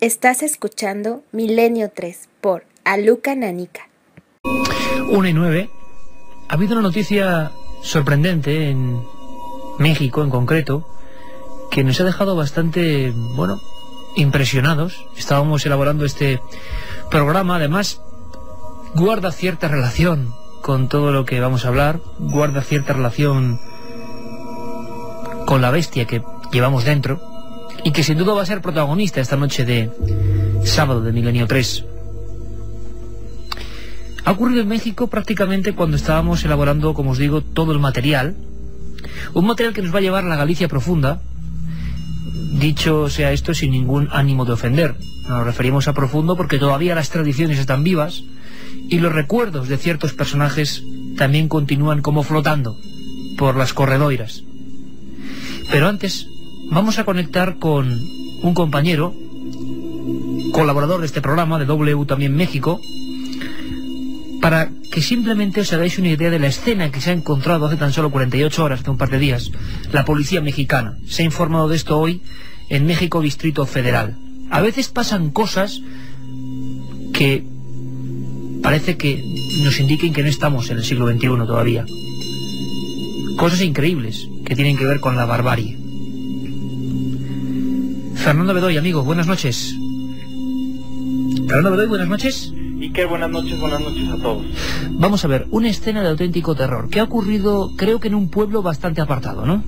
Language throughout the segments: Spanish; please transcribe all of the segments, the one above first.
Estás escuchando Milenio 3 por Aluca Nanica. 1 y 9. Ha habido una noticia sorprendente en México en concreto que nos ha dejado bastante, bueno, impresionados. Estábamos elaborando este programa, además guarda cierta relación con todo lo que vamos a hablar, guarda cierta relación con la bestia que llevamos dentro y que sin duda va a ser protagonista esta noche de sábado de Milenio 3. Ha ocurrido en México prácticamente cuando estábamos elaborando, como os digo, todo el material. Un material que nos va a llevar a la Galicia profunda. Dicho sea esto sin ningún ánimo de ofender. Nos referimos a profundo porque todavía las tradiciones están vivas y los recuerdos de ciertos personajes también continúan como flotando por las corredoiras. Pero antes vamos a conectar con un compañero, colaborador de este programa, de W también México, para que simplemente os hagáis una idea de la escena que se ha encontrado hace tan solo 48 horas, hace un par de días, la policía mexicana. Se ha informado de esto hoy en México Distrito Federal. A veces pasan cosas que parece que nos indiquen que no estamos en el siglo XXI todavía. Cosas increíbles que tienen que ver con la barbarie. Fernando Bedoy, amigo, buenas noches. Fernando Bedoy, buenas noches. Iker, buenas noches, buenas noches a todos. Vamos a ver, una escena de auténtico terror que ha ocurrido, creo que en un pueblo bastante apartado, ¿no?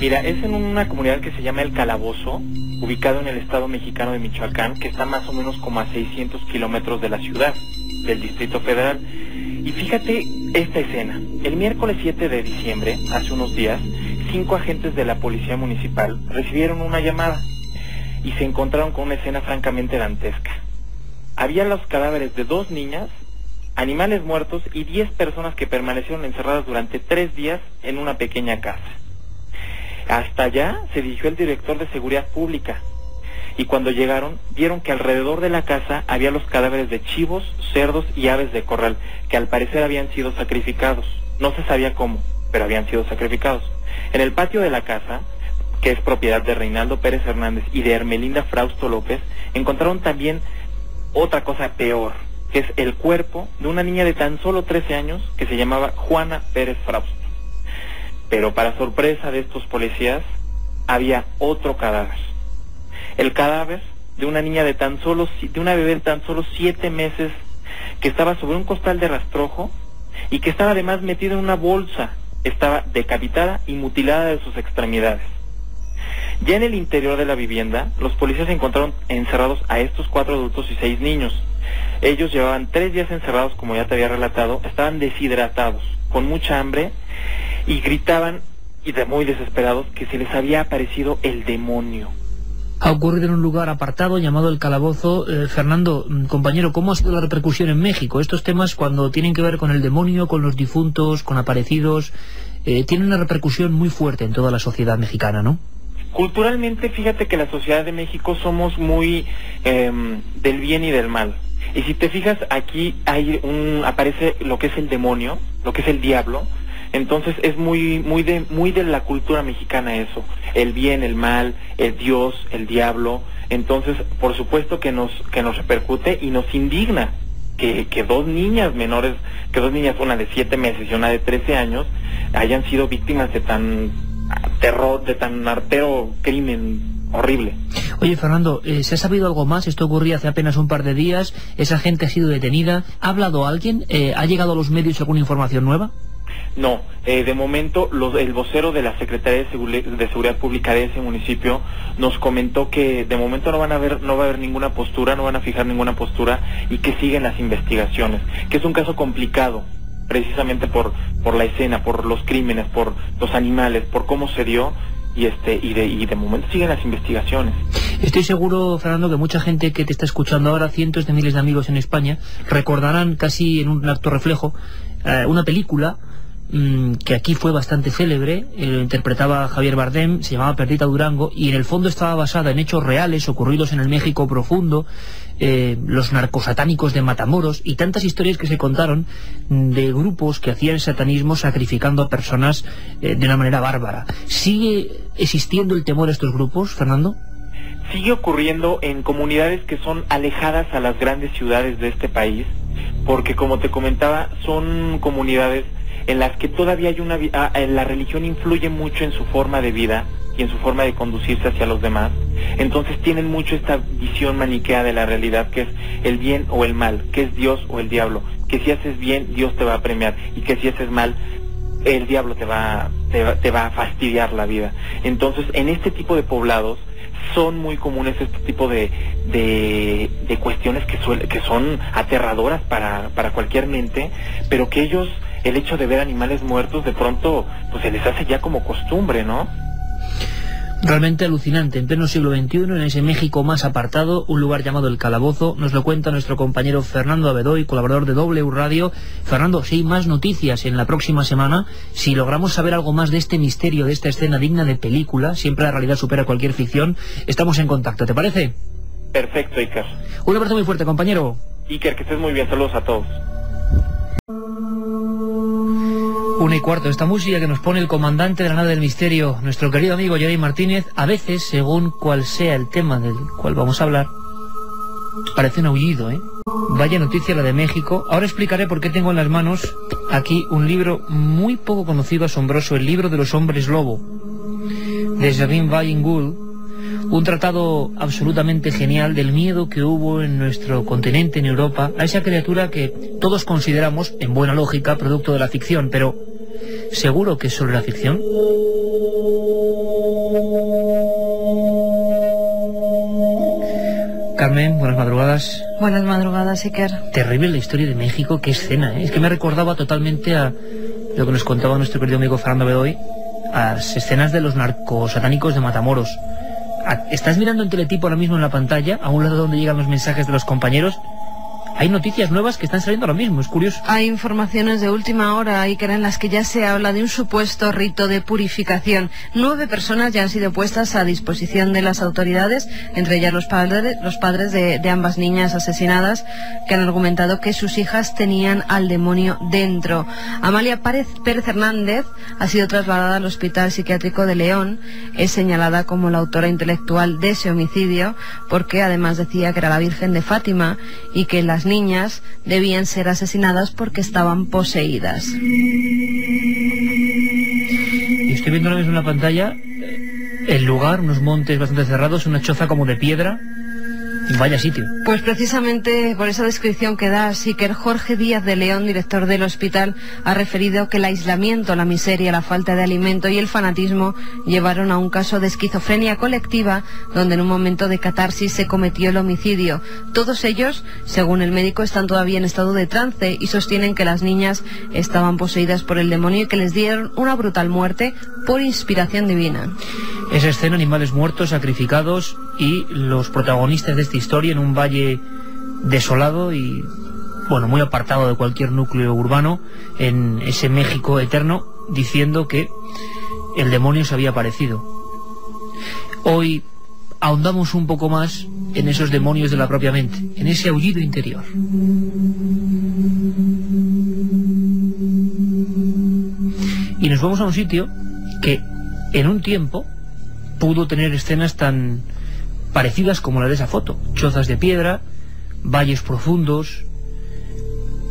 Mira, es en una comunidad que se llama El Calabozo, ubicado en el estado mexicano de Michoacán, que está más o menos como a 600 kilómetros de la ciudad, del Distrito Federal. Y fíjate esta escena. El miércoles 7 de diciembre, hace unos días, cinco agentes de la policía municipal recibieron una llamada y se encontraron con una escena francamente dantesca. Había los cadáveres de dos niñas, animales muertos y diez personas que permanecieron encerradas durante tres días en una pequeña casa. Hasta allá se dirigió el director de seguridad pública y cuando llegaron vieron que alrededor de la casa había los cadáveres de chivos, cerdos y aves de corral que al parecer habían sido sacrificados. No se sabía cómo, pero habían sido sacrificados. En el patio de la casa que es propiedad de Reinaldo Pérez Hernández y de Hermelinda Frausto López, encontraron también otra cosa peor, que es el cuerpo de una niña de tan solo 13 años que se llamaba Juana Pérez Frausto. Pero para sorpresa de estos policías, había otro cadáver. El cadáver de una niña de tan solo, de una bebé de tan solo siete meses, que estaba sobre un costal de rastrojo y que estaba además metida en una bolsa. Estaba decapitada y mutilada de sus extremidades. Ya en el interior de la vivienda, los policías encontraron encerrados a estos cuatro adultos y seis niños. Ellos llevaban tres días encerrados, como ya te había relatado, estaban deshidratados, con mucha hambre, y gritaban, y de muy desesperados, que se les había aparecido el demonio. Ha ocurrido en un lugar apartado llamado El Calabozo. Eh, Fernando, mm, compañero, ¿cómo ha sido la repercusión en México? Estos temas cuando tienen que ver con el demonio, con los difuntos, con aparecidos, eh, tienen una repercusión muy fuerte en toda la sociedad mexicana, ¿no? Culturalmente, fíjate que la sociedad de México somos muy em, del bien y del mal. Y si te fijas, aquí hay un, aparece lo que es el demonio, lo que es el diablo. Entonces es muy, muy de, muy de la cultura mexicana eso. El bien, el mal, el Dios, el diablo. Entonces, por supuesto que nos, que nos repercute y nos indigna que, que dos niñas menores, que dos niñas, una de siete meses y una de trece años, hayan sido víctimas de tan terror, de tan artero crimen horrible. Oye, Fernando, eh, ¿se ha sabido algo más? Esto ocurría hace apenas un par de días. Esa gente ha sido detenida. ¿Ha hablado alguien? Eh, ¿Ha llegado a los medios alguna información nueva? No, eh, de momento el vocero de la Secretaría de, de, Seguridad Pública de ese municipio nos comentó que de momento no van a haber, no va a haber ninguna postura, no van a fijar ninguna postura y que siguen las investigaciones, que es un caso complicado, precisamente por, por la escena, por los crímenes, por los animales, por cómo se dio y este y de, y de momento siguen las investigaciones. Estoy seguro, Fernando, que mucha gente que te está escuchando ahora, cientos de miles de amigos en España, recordarán casi en un acto reflejo eh, una película Mm, que aquí fue bastante célebre, eh, lo interpretaba Javier Bardem, se llamaba Perdita Durango, y en el fondo estaba basada en hechos reales ocurridos en el México profundo, eh, los narcosatánicos de Matamoros, y tantas historias que se contaron de grupos que hacían satanismo sacrificando a personas eh, de una manera bárbara. ¿Sigue existiendo el temor a estos grupos, Fernando? sigue ocurriendo en comunidades que son alejadas a las grandes ciudades de este país, porque como te comentaba, son comunidades en las que todavía hay una ah, la religión influye mucho en su forma de vida y en su forma de conducirse hacia los demás. Entonces tienen mucho esta visión maniquea de la realidad que es el bien o el mal, que es Dios o el diablo, que si haces bien Dios te va a premiar y que si haces mal el diablo te va, te va, a fastidiar la vida. Entonces en este tipo de poblados son muy comunes este tipo de, de, cuestiones que, que son aterradoras para, para cualquier mente, pero que ellos el hecho de ver animales muertos de pronto pues se les hace ya como costumbre, ¿no? Realmente alucinante, en pleno siglo XXI, en ese México más apartado, un lugar llamado El Calabozo, nos lo cuenta nuestro compañero Fernando Abedoy, colaborador de W Radio. Fernando, si hay más noticias en la próxima semana, si logramos saber algo más de este misterio, de esta escena digna de película, siempre la realidad supera cualquier ficción, estamos en contacto, ¿te parece? Perfecto, Iker. Un abrazo muy fuerte, compañero. Iker, que estés muy bien, saludos a todos. Una y cuarto, esta música que nos pone el comandante de la nave del misterio, nuestro querido amigo Jerry Martínez, a veces, según cual sea el tema del cual vamos a hablar, parece un aullido, ¿eh? Vaya noticia la de México. Ahora explicaré por qué tengo en las manos aquí un libro muy poco conocido, asombroso, el libro de los hombres lobo, de Jardín Valle un tratado absolutamente genial del miedo que hubo en nuestro continente, en Europa, a esa criatura que todos consideramos, en buena lógica, producto de la ficción, pero ¿seguro que es sobre la ficción? Carmen, buenas madrugadas. Buenas madrugadas, Iker. Terrible la historia de México, qué escena, ¿eh? Es que me recordaba totalmente a lo que nos contaba nuestro querido amigo Fernando Bedoy, a las escenas de los narcosatánicos de Matamoros. Estás mirando en teletipo ahora mismo en la pantalla, a un lado donde llegan los mensajes de los compañeros, hay noticias nuevas que están saliendo ahora mismo, es curioso. Hay informaciones de última hora que en las que ya se habla de un supuesto rito de purificación. Nueve personas ya han sido puestas a disposición de las autoridades, entre ellas los padres, los padres de, ambas niñas asesinadas, que han argumentado que sus hijas tenían al demonio dentro. Amalia Pérez, Pérez Hernández ha sido trasladada al Hospital Psiquiátrico de León. Es señalada como la autora intelectual de ese homicidio, porque además decía que era la Virgen de Fátima y que las niñas debían ser asesinadas porque estaban poseídas. Y estoy viendo ahora mismo en la pantalla eh, el lugar, unos montes bastante cerrados, una choza como de piedra, Vaya sitio. Pues precisamente por esa descripción que da Siker, Jorge Díaz de León, director del hospital, ha referido que el aislamiento, la miseria, la falta de alimento y el fanatismo llevaron a un caso de esquizofrenia colectiva donde en un momento de catarsis se cometió el homicidio. Todos ellos, según el médico, están todavía en estado de trance y sostienen que las niñas estaban poseídas por el demonio y que les dieron una brutal muerte por inspiración divina. Esa escena, animales muertos, sacrificados y los protagonistas de esta historia en un valle desolado y, bueno, muy apartado de cualquier núcleo urbano, en ese México eterno, diciendo que el demonio se había aparecido. Hoy ahondamos un poco más en esos demonios de la propia mente, en ese aullido interior. Y nos vamos a un sitio que en un tiempo pudo tener escenas tan parecidas como la de esa foto. Chozas de piedra, valles profundos,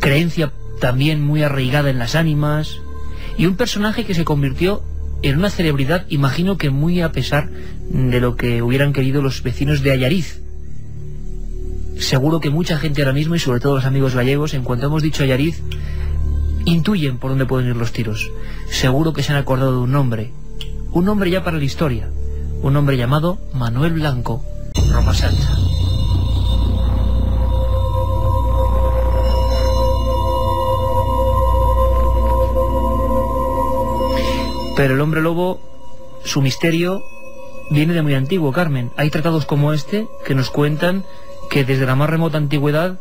creencia también muy arraigada en las ánimas, y un personaje que se convirtió en una celebridad, imagino que muy a pesar de lo que hubieran querido los vecinos de Ayariz. Seguro que mucha gente ahora mismo, y sobre todo los amigos gallegos, en cuanto hemos dicho Ayariz, intuyen por dónde pueden ir los tiros. Seguro que se han acordado de un nombre, un nombre ya para la historia, un hombre llamado Manuel Blanco, Roma Santa. Pero el hombre lobo, su misterio, viene de muy antiguo, Carmen. Hay tratados como este que nos cuentan que desde la más remota antigüedad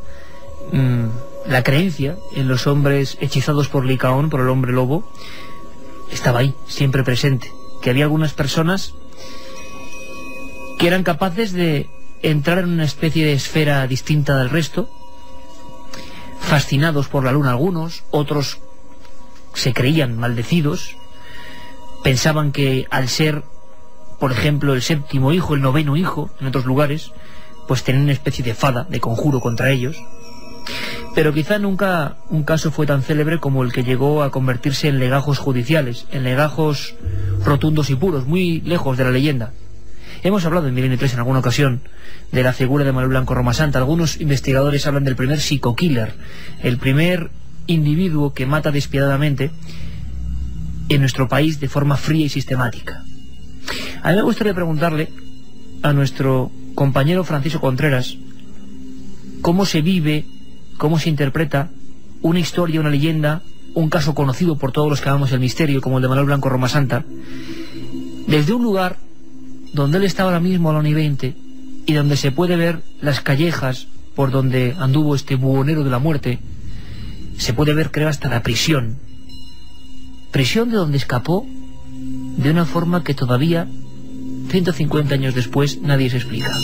mm, la creencia en los hombres hechizados por Licaón, por el hombre lobo, estaba ahí, siempre presente. Que había algunas personas que eran capaces de entrar en una especie de esfera distinta del resto, fascinados por la luna algunos, otros se creían maldecidos, pensaban que al ser por ejemplo, el séptimo hijo, el noveno hijo, en otros lugares, pues tienen una especie de fada, de conjuro contra ellos. Pero quizá nunca un caso fue tan célebre como el que llegó a convertirse en legajos judiciales, en legajos rotundos y puros, muy lejos de la leyenda. Hemos hablado en Milenio 3 en alguna ocasión de la figura de Manuel Blanco Roma Santa. Algunos investigadores hablan del primer psico-killer, el primer individuo que mata despiadadamente en nuestro país de forma fría y sistemática. A mí me gustaría preguntarle a nuestro compañero Francisco Contreras cómo se vive, cómo se interpreta una historia, una leyenda, un caso conocido por todos los que amamos el misterio, como el de Manuel Blanco Roma Santa, desde un lugar donde él estaba ahora mismo a la ni 20 y donde se puede ver las callejas por donde anduvo este buhonero de la muerte, se puede ver, creo, hasta la prisión. Prisión de donde escapó de una forma que todavía, 150 años después, nadie se explica.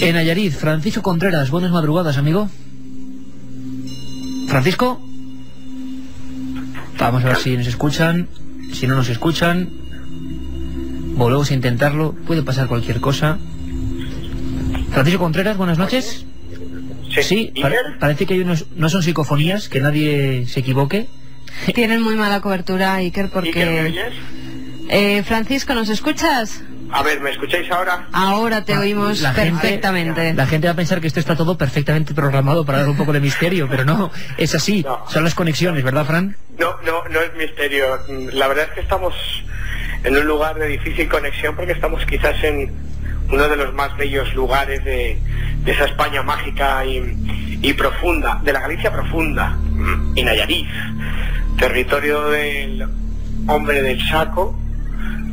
En Nayarit, Francisco Contreras, buenas madrugadas, amigo. Francisco. Vamos a ver si nos escuchan. Si no nos escuchan, volvemos a intentarlo. Puede pasar cualquier cosa. Francisco Contreras, buenas noches. Sí, pa- parece que hay unos, no son psicofonías, que nadie se equivoque. Tienen muy mala cobertura, Iker, ¿Iker, porque... oyes? Eh, Francisco, ¿nos escuchas? A ver, ¿me escucháis ahora? Ahora te oímos La gente- perfectamente. La gente va a pensar que esto está todo perfectamente programado para dar un poco de misterio, pero no, es así. No. Son las conexiones, ¿verdad, Fran? No, no, no es misterio. La verdad es que estamos en un lugar de difícil conexión porque estamos quizás en uno de los más bellos lugares de, de esa España mágica y, y profunda, de la Galicia profunda, mm, y Nayarit, territorio del hombre del saco,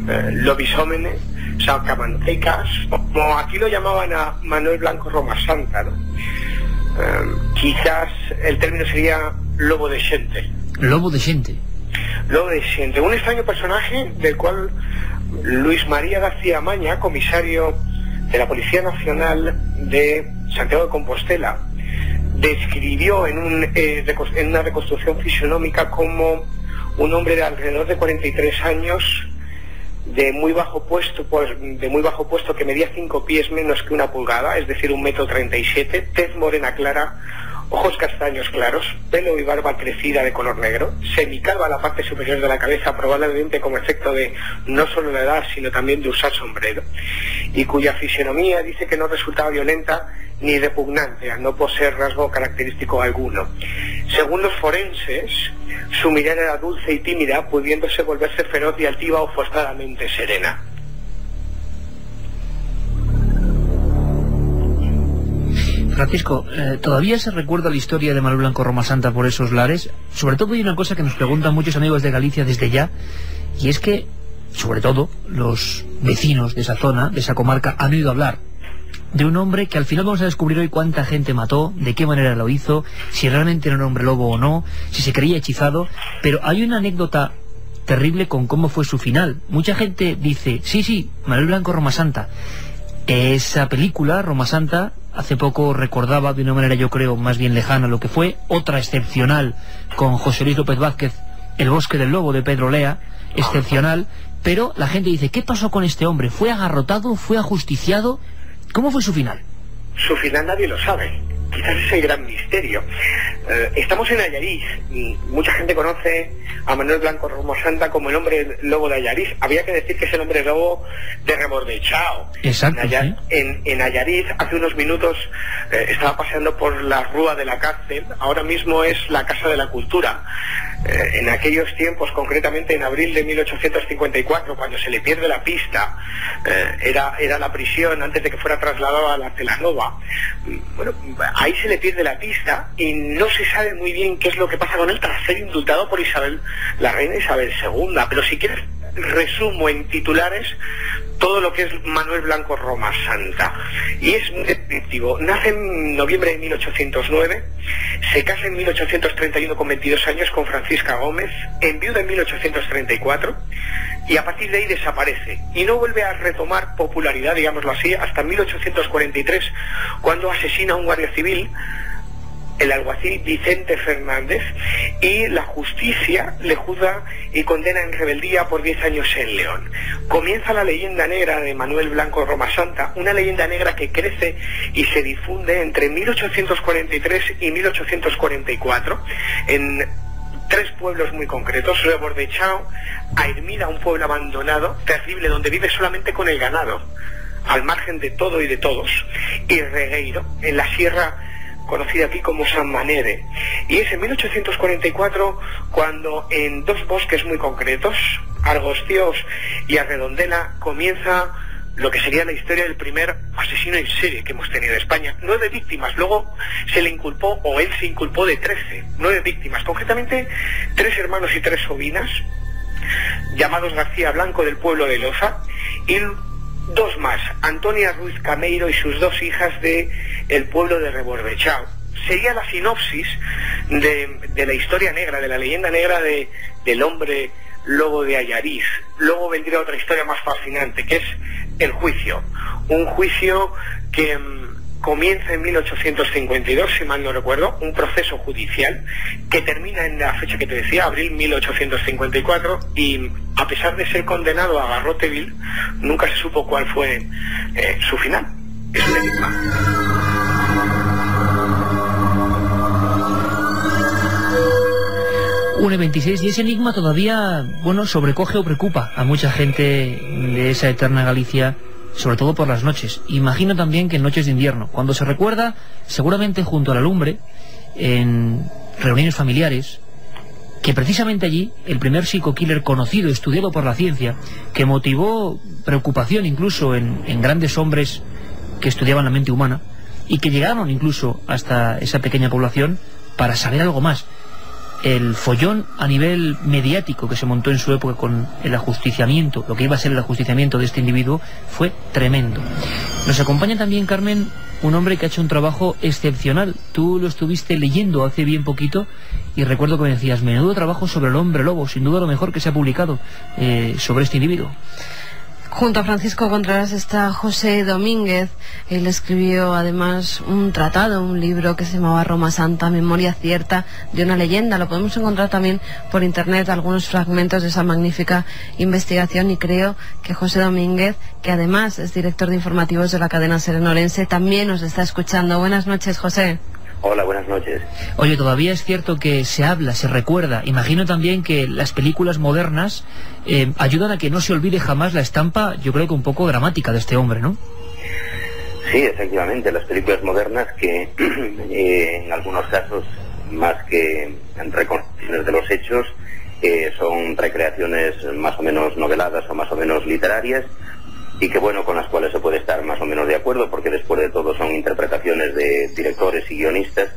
eh, lobisómene, sacamantecas, como aquí lo llamaban a Manuel Blanco Roma Santa, ¿no? Eh, quizás el término sería lobo de gente. Lobo de gente. Lobo de gente, un extraño personaje del cual Luis María García Maña, comisario de la Policía Nacional de Santiago de Compostela, describió en, un, eh, en una reconstrucción fisionómica como un hombre de alrededor de 43 años, de muy bajo puesto, pues, de muy bajo puesto que medía 5 pies menos que una pulgada, es decir, un metro 37, tez morena clara, ojos castaños claros, pelo y barba crecida de color negro, semicalva la parte superior de la cabeza, probablemente como efecto de no solo la edad, sino también de usar sombrero, y cuya fisionomía dice que no resultaba violenta ni repugnante, al no poseer rasgo característico alguno. Según los forenses, su mirada era dulce y tímida, pudiéndose volverse feroz y altiva o forzadamente serena. Francisco, eh, ¿todavía se recuerda la historia de Manuel Blanco Roma Santa por esos lares? Sobre todo hay una cosa que nos preguntan muchos amigos de Galicia desde ya, y es que, sobre todo, los vecinos de esa zona, de esa comarca, han oído hablar de un hombre que al final vamos a descubrir hoy cuánta gente mató, de qué manera lo hizo, si realmente era un hombre lobo o no, si se creía hechizado, pero hay una anécdota terrible con cómo fue su final. Mucha gente dice, sí, sí, Manuel Blanco Roma Santa. Esa película, Roma Santa, hace poco recordaba de una manera yo creo más bien lejana lo que fue, otra excepcional con José Luis López Vázquez, El bosque del lobo de Pedro Lea, excepcional, pero la gente dice, ¿qué pasó con este hombre? ¿Fue agarrotado? ¿Fue ajusticiado? ¿Cómo fue su final? Su final nadie lo sabe. Quizás es el gran misterio. Eh, estamos en Ayarís. y Mucha gente conoce a Manuel Blanco Romo Santa como el hombre lobo de Ayarís. Había que decir que es el hombre lobo de Remordechao. Exacto, En, Aya- sí. en, en Ayariz, hace unos minutos eh, estaba paseando por la rúa de la cárcel. Ahora mismo es la Casa de la Cultura. Eh, en aquellos tiempos, concretamente en abril de 1854, cuando se le pierde la pista, eh, era, era la prisión antes de que fuera trasladado a la Celanova. Mm, Bueno, ahí se le pierde la pista y no se sabe muy bien qué es lo que pasa con él tras ser indultado por Isabel, la reina Isabel II. Pero si quieres, resumo en titulares todo lo que es Manuel Blanco Roma Santa. Y es muy descriptivo. Nace en noviembre de 1809, se casa en 1831 con 22 años con Francisca Gómez, enviuda en 1834 y a partir de ahí desaparece. Y no vuelve a retomar popularidad, digámoslo así, hasta 1843, cuando asesina a un guardia civil el alguacil Vicente Fernández, y la justicia le juzga y condena en rebeldía por 10 años en León. Comienza la leyenda negra de Manuel Blanco Roma Santa, una leyenda negra que crece y se difunde entre 1843 y 1844 en tres pueblos muy concretos, Rebordechao, Airmida, un pueblo abandonado, terrible, donde vive solamente con el ganado, al margen de todo y de todos, y Regueiro, en la sierra conocida aquí como San Manere. Y es en 1844 cuando en dos bosques muy concretos, Argostíos y Arredondela, comienza lo que sería la historia del primer asesino en serie que hemos tenido en España. Nueve víctimas, luego se le inculpó, o él se inculpó de trece, nueve víctimas, concretamente tres hermanos y tres sobrinas, llamados García Blanco del pueblo de Loza, y dos más, Antonia Ruiz Cameiro y sus dos hijas de el pueblo de Rebordechao. Sería la sinopsis de, de, la historia negra, de la leyenda negra de, del hombre lobo de Ayariz. Luego vendría otra historia más fascinante, que es el juicio. Un juicio que mm, comienza en 1852, si mal no recuerdo, un proceso judicial que termina en la fecha que te decía, abril 1854, y a pesar de ser condenado a Garroteville, nunca se supo cuál fue eh, su final. Es un enigma. Un E26 y ese enigma todavía, bueno, sobrecoge o preocupa a mucha gente de esa eterna Galicia, sobre todo por las noches. Imagino también que en noches de invierno, cuando se recuerda, seguramente junto a la lumbre, en reuniones familiares, que precisamente allí el primer psico-killer conocido, estudiado por la ciencia, que motivó preocupación incluso en, en grandes hombres que estudiaban la mente humana, y que llegaron incluso hasta esa pequeña población para saber algo más el follón a nivel mediático que se montó en su época con el ajusticiamiento, lo que iba a ser el ajusticiamiento de este individuo, fue tremendo. Nos acompaña también, Carmen, un hombre que ha hecho un trabajo excepcional. Tú lo estuviste leyendo hace bien poquito y recuerdo que me decías, menudo trabajo sobre el hombre lobo, sin duda lo mejor que se ha publicado eh, sobre este individuo. Junto a Francisco Contreras está José Domínguez. Él escribió además un tratado, un libro que se llamaba Roma Santa, Memoria Cierta de una leyenda. Lo podemos encontrar también por internet, algunos fragmentos de esa magnífica investigación y creo que José Domínguez, que además es director de informativos de la cadena Serenorense, también nos está escuchando. Buenas noches, José. Hola, buenas noches. Oye, todavía es cierto que se habla, se recuerda. Imagino también que las películas modernas eh, ayudan a que no se olvide jamás la estampa, yo creo que un poco dramática de este hombre, ¿no? Sí, efectivamente, las películas modernas que eh, en algunos casos, más que reconstrucciones de los hechos, eh, son recreaciones más o menos noveladas o más o menos literarias, y que bueno, con las cuales se puede estar más o menos de acuerdo, porque después de todo son interpretaciones de directores y guionistas,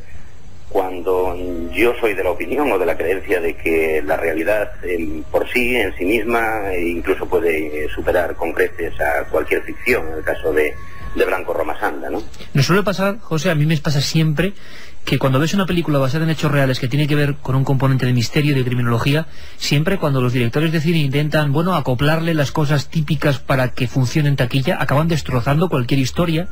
cuando yo soy de la opinión o de la creencia de que la realidad eh, por sí, en sí misma, e incluso puede superar con creces a cualquier ficción, en el caso de, de Blanco Romasanda, ¿no? Nos suele pasar, José, a mí me pasa siempre que cuando ves una película basada en hechos reales que tiene que ver con un componente de misterio y de criminología, siempre cuando los directores de cine intentan, bueno, acoplarle las cosas típicas para que funcione en taquilla, acaban destrozando cualquier historia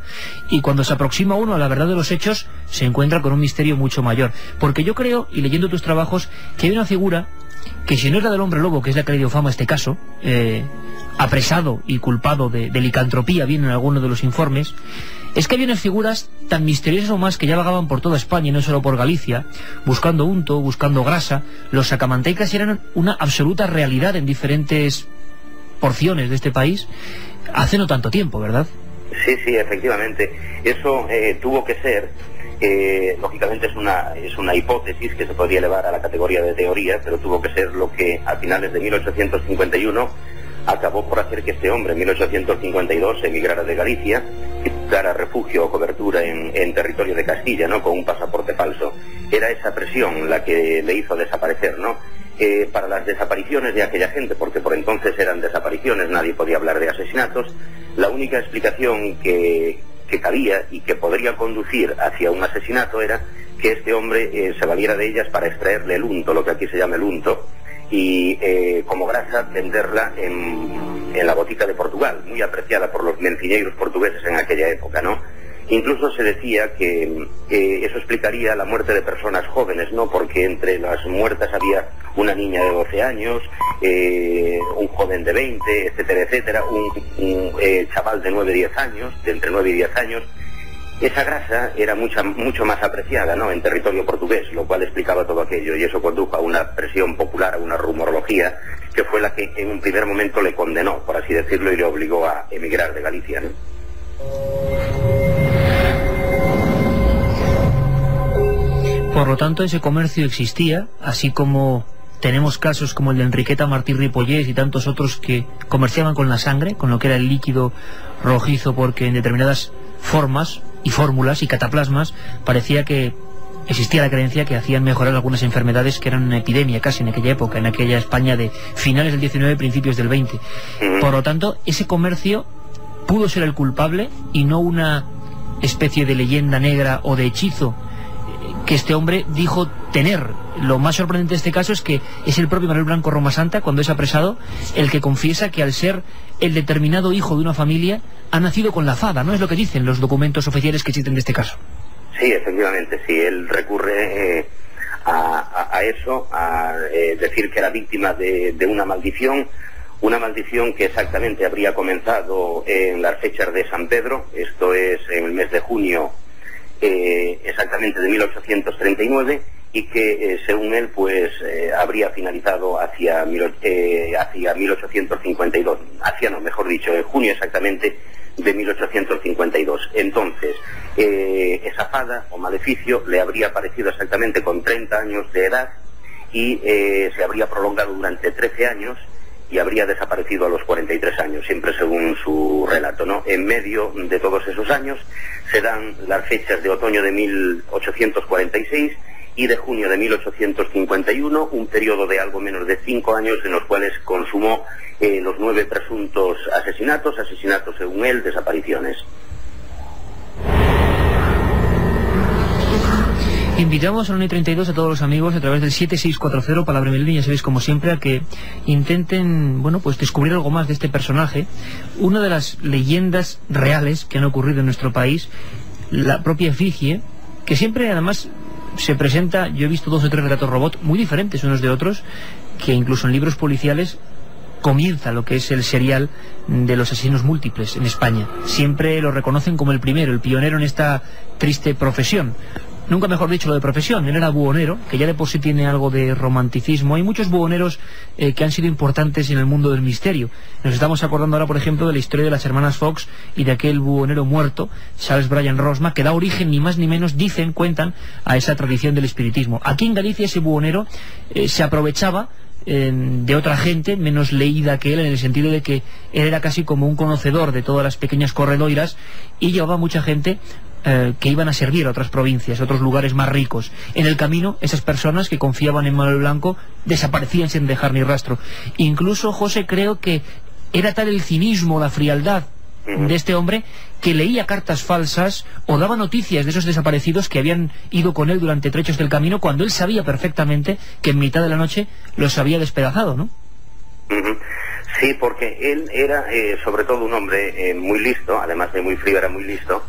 y cuando se aproxima uno a la verdad de los hechos, se encuentra con un misterio mucho mayor. Porque yo creo, y leyendo tus trabajos, que hay una figura que si no es la del hombre lobo, que es la que le dio fama a este caso, eh, apresado y culpado de, de licantropía, viene en alguno de los informes, es que había unas figuras tan misteriosas o más que ya vagaban por toda España y no solo por Galicia, buscando unto, buscando grasa. Los sacamantecas eran una absoluta realidad en diferentes porciones de este país hace no tanto tiempo, ¿verdad? Sí, sí, efectivamente. Eso eh, tuvo que ser, eh, lógicamente es una, es una hipótesis que se podría elevar a la categoría de teoría, pero tuvo que ser lo que a finales de 1851 acabó por hacer que este hombre en 1852 emigrara de Galicia y buscara refugio o cobertura en, territorio de Castilla, ¿no? Con un pasaporte falso. Era esa presión la que le hizo desaparecer, ¿no? Eh, para las desapariciones de aquella gente, porque por entonces eran desapariciones, nadie podía hablar de asesinatos, la única explicación que, que cabía y que podría conducir hacia un asesinato era que este hombre eh, se valiera de ellas para extraerle el unto, lo que aquí se llama el unto, y eh, como grasa venderla en, en, la botica de Portugal, muy apreciada por los menciñeiros portugueses en aquella época, ¿no? Incluso se decía que eso explicaría la muerte de personas jóvenes, ¿no? Porque entre las muertas había una niña de 12 años, eh, un joven de 20, etcétera, etcétera, un, eh, chaval de 9, 10 años, de entre 9 y 10 años. Esa grasa era mucha, mucho más apreciada ¿no? en territorio portugués, lo cual explicaba todo aquello, y eso condujo a una presión popular, a una rumorología, que fue la que en un primer momento le condenó, por así decirlo, y le obligó a emigrar de Galicia. Por lo tanto, ese comercio existía, así como tenemos casos como el de Enriqueta Martí Ripollés y tantos otros que comerciaban con la sangre, con lo que era el líquido rojizo, porque en determinadas formas y fórmulas y cataplasmas parecía que existía la creencia que hacían mejorar algunas enfermedades que eran una epidemia casi en aquella época, en aquella España de finales del 19, principios del 20. Por lo tanto, ese comercio pudo ser el culpable y no una especie de leyenda negra o de hechizo que este hombre dijo tener. Lo más sorprendente de este caso es que es el propio Manuel Blanco Roma Santa, cuando es apresado, el que confiesa que al ser el determinado hijo de una familia, ha nacido con la fada, ¿no? Es lo que dicen los documentos oficiales que existen de este caso. Sí, efectivamente, sí. Él recurre eh, a, eso, a eh, decir que era víctima de, una maldición, una maldición que exactamente habría comenzado en las fechas de San Pedro, esto es en el mes de junio eh, exactamente de 1839 y que eh, según él pues eh, habría finalizado hacia, hacia 1852, hacia no, mejor dicho, en junio exactamente de 1852. Entonces, esa fada o maleficio le habría aparecido exactamente con 30 años de edad y se habría prolongado durante 13 años y habría desaparecido a los 43 años, siempre según su relato. ¿no? En medio de todos esos años se dan las fechas de otoño de 1846 y de junio de 1851, un periodo de algo menos de cinco años en los cuales consumó eh, los nueve presuntos asesinatos, asesinatos según él, desapariciones. Invitamos a la 32 a todos los amigos a través del 7640 Palabra Milenio, ya sabéis como siempre, a que intenten, bueno, pues descubrir algo más de este personaje. Una de las leyendas reales que han ocurrido en nuestro país, la propia efigie, que siempre además se presenta, yo he visto dos o tres relatos robot muy diferentes unos de otros, que incluso en libros policiales comienza lo que es el serial de los asesinos múltiples en España. Siempre lo reconocen como el primero, el pionero en esta triste profesión nunca mejor dicho lo de profesión, él era buhonero, que ya de por sí tiene algo de romanticismo. Hay muchos buhoneros eh, que han sido importantes en el mundo del misterio. Nos estamos acordando ahora, por ejemplo, de la historia de las hermanas Fox y de aquel buhonero muerto, Charles Bryan Rosma, que da origen, ni más ni menos, dicen, cuentan, a esa tradición del espiritismo. Aquí en Galicia ese buhonero eh, se aprovechaba eh, de otra gente menos leída que él en el sentido de que él era casi como un conocedor de todas las pequeñas corredoiras y llevaba mucha gente eh, que iban a servir a otras provincias, a otros lugares más ricos. En el camino, esas personas que confiaban en Manuel Blanco desaparecían sin dejar ni rastro. Incluso, José, creo que era tal el cinismo, la frialdad de este hombre que leía cartas falsas o daba noticias de esos desaparecidos que habían ido con él durante trechos del camino cuando él sabía perfectamente que en mitad de la noche los había despedazado, ¿no? Sí, porque él era eh, sobre todo un hombre eh, muy listo, además de muy frío, era muy listo,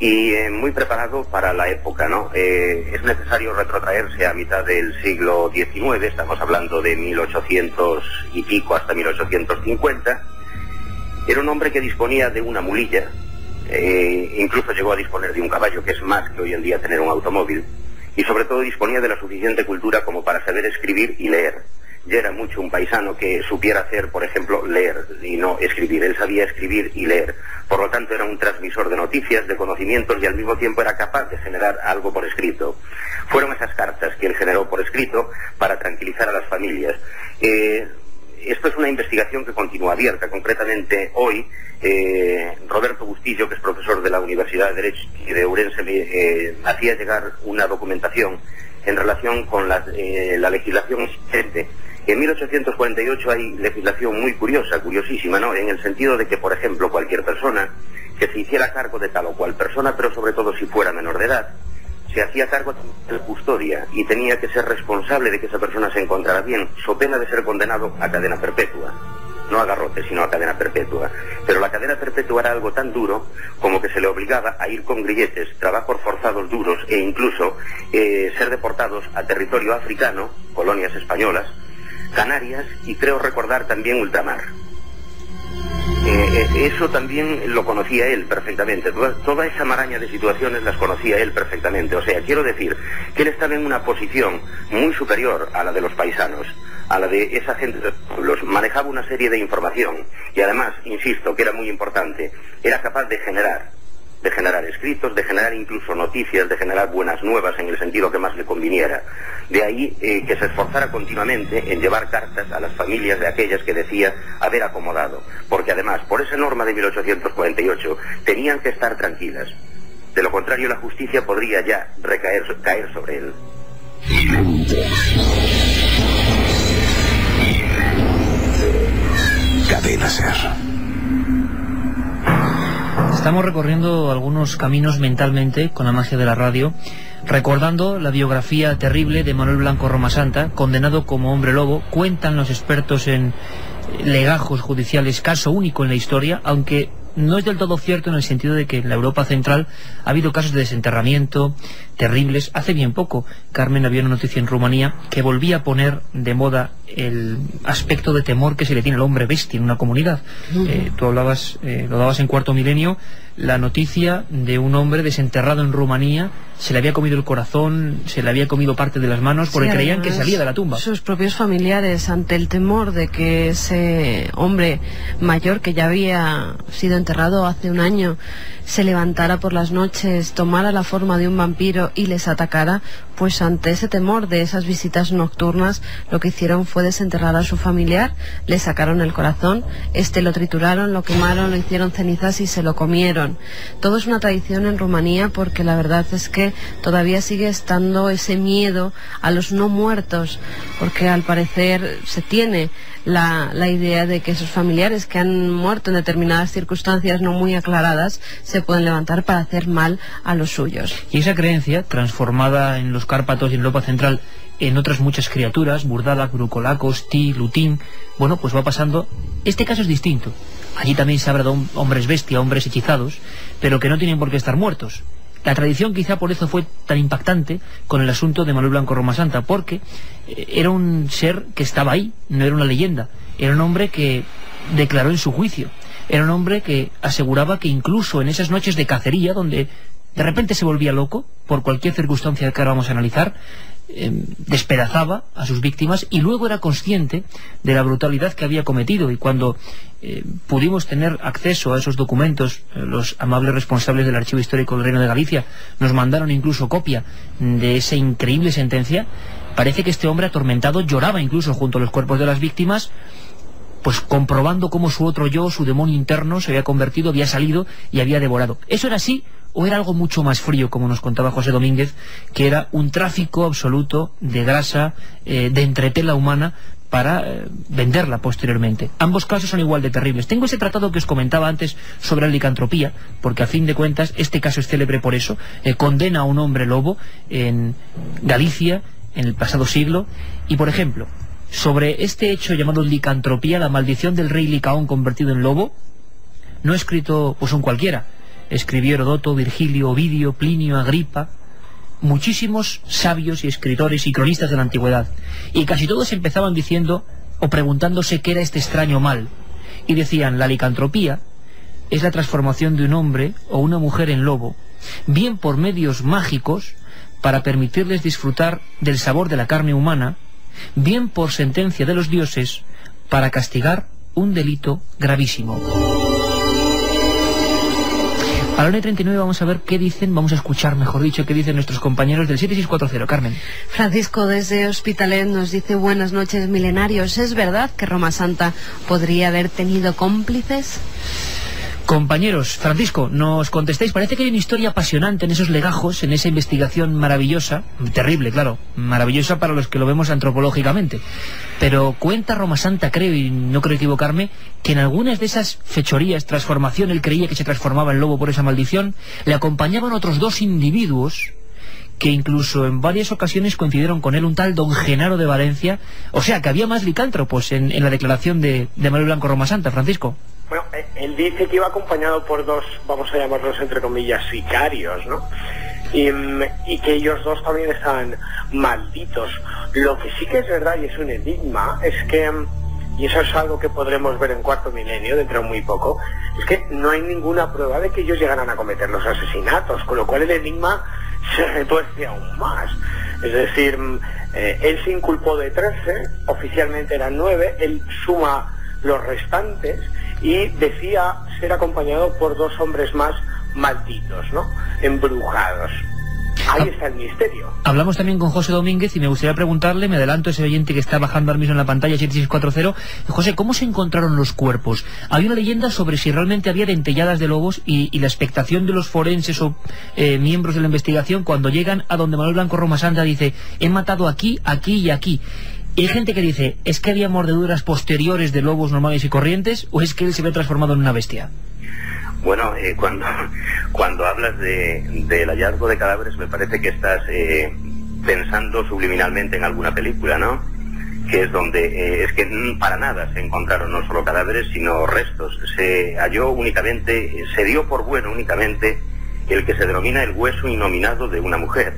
y eh, muy preparado para la época, ¿no? Eh, es necesario retrotraerse a mitad del siglo XIX, estamos hablando de 1800 y pico hasta 1850. Era un hombre que disponía de una mulilla, eh, incluso llegó a disponer de un caballo, que es más que hoy en día tener un automóvil, y sobre todo disponía de la suficiente cultura como para saber escribir y leer ya era mucho un paisano que supiera hacer, por ejemplo, leer y no escribir. Él sabía escribir y leer. Por lo tanto, era un transmisor de noticias, de conocimientos y al mismo tiempo era capaz de generar algo por escrito. Fueron esas cartas que él generó por escrito para tranquilizar a las familias. Eh, esto es una investigación que continúa abierta. Concretamente, hoy, eh, Roberto Bustillo, que es profesor de la Universidad de Derecho y de Urense, eh, hacía llegar una documentación en relación con la, la legislación existente en 1848 hay legislación muy curiosa, curiosísima, ¿no? En el sentido de que, por ejemplo, cualquier persona que se hiciera cargo de tal o cual persona, pero sobre todo si fuera menor de edad, se hacía cargo de custodia y tenía que ser responsable de que esa persona se encontrara bien, so pena de ser condenado a cadena perpetua. no a garrote, sino a cadena perpetua. Pero la cadena perpetua era algo tan duro como que se le obligaba a ir con grilletes, trabajos forzados duros e incluso eh, ser deportados a territorio africano, colonias españolas, Canarias y creo recordar también ultramar. Eh, eso también lo conocía él perfectamente. Toda, esa maraña de situaciones las conocía él perfectamente. O sea, quiero decir que él estaba en una posición muy superior a la de los paisanos, a la de esa gente los manejaba una serie de información y además, insisto, que era muy importante, era capaz de generar de generar escritos, de generar incluso noticias, de generar buenas nuevas en el sentido que más le conviniera. De ahí eh, que se esforzara continuamente en llevar cartas a las familias de aquellas que decía haber acomodado, porque además, por esa norma de 1848, tenían que estar tranquilas. De lo contrario, la justicia podría ya recaer caer sobre él. Cadena Ser. Estamos recorriendo algunos caminos mentalmente con la magia de la radio, recordando la biografía terrible de Manuel Blanco Romasanta, condenado como hombre lobo. Cuentan los expertos en legajos judiciales, caso único en la historia, aunque no es del todo cierto en el sentido de que en la Europa central ha habido casos de desenterramiento terribles. Hace bien poco, Carmen, había una noticia en Rumanía que volvía a poner de moda el aspecto de temor que se le tiene al hombre bestia en una comunidad. Eh, tú hablabas, eh, lo dabas en cuarto milenio, la noticia de un hombre desenterrado en Rumanía, se le había comido el corazón, se le había comido parte de las manos, porque Sí, creían que salía de la tumba. Sus propios familiares, ante el temor de que ese hombre mayor que ya había sido enterrado hace un año se levantara por las noches, tomara la forma de un vampiro y les atacara, pues ante ese temor de esas visitas nocturnas, lo que hicieron fue desenterrar a su familiar, le sacaron el corazón, este lo trituraron, lo quemaron, lo hicieron cenizas y se lo comieron. Todo es una tradición en Rumanía porque la verdad es que todavía sigue estando ese miedo a los no muertos, porque al parecer se tiene la, la idea de que esos familiares que han muerto en determinadas circunstancias no muy aclaradas se pueden levantar para hacer mal a los suyos. Y esa creencia, transformada en los Cárpatos y en Europa Central en otras muchas criaturas, Burdalak, Brucolacos, Ti, Lutín, bueno, pues va pasando. Este caso es distinto. Allí también se habla de hom- hombres bestia, hombres hechizados, pero que no tienen por qué estar muertos. La tradición quizá por eso fue tan impactante con el asunto de Manuel Blanco Romasanta, porque eh, era un ser que estaba ahí, no era una leyenda, era un hombre que declaró en su juicio, era un hombre que aseguraba que incluso en esas noches de cacería, donde de repente se volvía loco, por cualquier circunstancia que ahora vamos a analizar, eh, despedazaba a sus víctimas y luego era consciente de la brutalidad que había cometido y cuando eh, pudimos tener acceso a esos documentos, eh, los amables responsables del Archivo Histórico del Reino de Galicia nos mandaron incluso copia de esa increíble sentencia, parece que este hombre atormentado lloraba incluso junto a los cuerpos de las víctimas pues comprobando cómo su otro yo, su demonio interno, se había convertido, había salido y había devorado. ¿Eso era así o era algo mucho más frío, como nos contaba José Domínguez, que era un tráfico absoluto de grasa, eh, de entretela humana para eh, venderla posteriormente. Ambos casos son igual de terribles. Tengo ese tratado que os comentaba antes sobre la licantropía, porque a fin de cuentas este caso es célebre por eso. Eh, condena a un hombre lobo en Galicia en el pasado siglo y, por ejemplo, sobre este hecho llamado licantropía, la maldición del rey Licaón convertido en lobo, no ha escrito pues un cualquiera. Escribió Herodoto, Virgilio, Ovidio, Plinio, Agripa, muchísimos sabios y escritores y cronistas de la antigüedad. Y casi todos empezaban diciendo o preguntándose qué era este extraño mal. Y decían, la licantropía es la transformación de un hombre o una mujer en lobo, bien por medios mágicos para permitirles disfrutar del sabor de la carne humana, bien por sentencia de los dioses para castigar un delito gravísimo. A la hora 39 vamos a ver qué dicen, vamos a escuchar, mejor dicho, qué dicen nuestros compañeros del 7640. Carmen. Francisco desde Hospitalet nos dice buenas noches milenarios. ¿Es verdad que Roma Santa podría haber tenido cómplices? Compañeros, Francisco, nos contestáis. Parece que hay una historia apasionante en esos legajos, en esa investigación maravillosa, terrible, claro, maravillosa para los que lo vemos antropológicamente. Pero cuenta Roma Santa, creo, y no creo equivocarme, que en algunas de esas fechorías, transformación, él creía que se transformaba en lobo por esa maldición, le acompañaban otros dos individuos que incluso en varias ocasiones coincidieron con él un tal don Genaro de Valencia. O sea, que había más licántropos en, la declaración de, de Manuel Blanco Roma Santa, Francisco. Bueno, eh, él dice que iba acompañado por dos, vamos a llamarlos entre comillas, sicarios, ¿no? Y, mm, que ellos dos también estaban malditos. Lo que sí que es verdad y es un enigma es que, mm, y eso es algo que podremos ver en cuarto milenio dentro de muy poco, es que no hay ninguna prueba de que ellos llegaran a cometer los asesinatos, con lo cual el enigma se retuerce aún más. Es decir, mm, eh, él se inculpó de 13, oficialmente eran 9, él suma los restantes y decía ser acompañado por dos hombres más malditos, ¿no? Embrujados. Ahí está el misterio. Hablamos también con José Domínguez y me gustaría preguntarle, me adelanto ese oyente que está bajando ahora mismo en la pantalla 7640. José, ¿cómo se encontraron los cuerpos? Hay una leyenda sobre si realmente había dentelladas de lobos y, y la expectación de los forenses o eh, miembros de la investigación cuando llegan a donde Manuel Blanco Roma Santa dice, he matado aquí, aquí y aquí. Y hay gente que dice, ¿es que había mordeduras posteriores de lobos normales y corrientes o es que él se ve transformado en una bestia? Bueno, eh, cuando, cuando hablas de, del hallazgo de cadáveres me parece que estás eh, pensando subliminalmente en alguna película, ¿no? Que es donde eh, es que para nada se encontraron no solo cadáveres, sino restos. Se halló únicamente, se dio por bueno únicamente el que se denomina el hueso innominado de una mujer.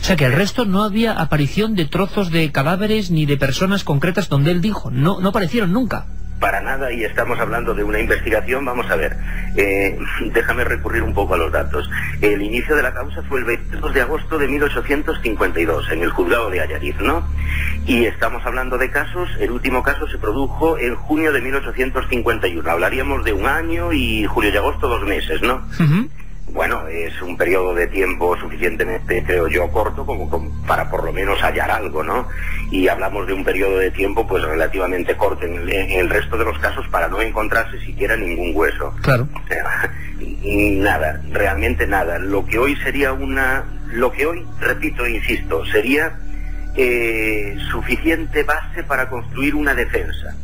O sea que el resto no había aparición de trozos de cadáveres ni de personas concretas donde él dijo, no, no aparecieron nunca. Para nada, y estamos hablando de una investigación, vamos a ver, eh, déjame recurrir un poco a los datos. El inicio de la causa fue el 22 de agosto de 1852, en el juzgado de Ayariz, ¿no? Y estamos hablando de casos, el último caso se produjo en junio de 1851, hablaríamos de un año y julio y agosto dos meses, ¿no? Bueno, es un periodo de tiempo suficientemente, creo yo, corto como, para por lo menos hallar algo, ¿no? Y hablamos de un periodo de tiempo pues relativamente corto en el, en el resto de los casos para no encontrarse siquiera ningún hueso. Claro. Nada, realmente nada. Lo que hoy sería una, lo que hoy, repito e insisto, sería eh, suficiente base para construir una defensa.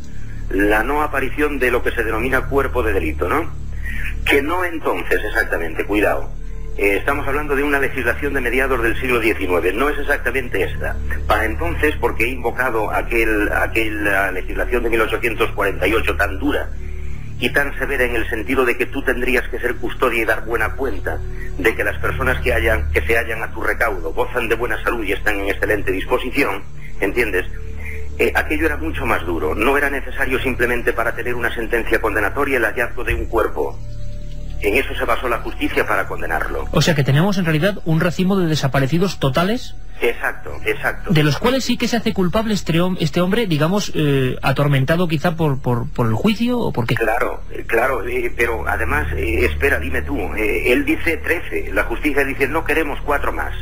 La no aparición de lo que se denomina cuerpo de delito, ¿no? Que no entonces exactamente, cuidado. Eh, estamos hablando de una legislación de mediados del siglo XIX, no es exactamente esta. Para entonces, porque he invocado aquel, aquella legislación de 1848 tan dura y tan severa en el sentido de que tú tendrías que ser custodia y dar buena cuenta de que las personas que hayan, que se hallan a tu recaudo gozan de buena salud y están en excelente disposición, ¿entiendes? Eh, aquello era mucho más duro. No era necesario simplemente para tener una sentencia condenatoria el hallazgo de un cuerpo. En eso se basó la justicia para condenarlo. O sea que tenemos en realidad un racimo de desaparecidos totales, Exacto, exacto. de los cuales sí que se hace culpable este, hom- este hombre, digamos, eh, atormentado quizá por, por, por el juicio o por qué. Claro, eh, claro, eh, pero además, espera, dime tú, él dice 13, la justicia dice no queremos cuatro más,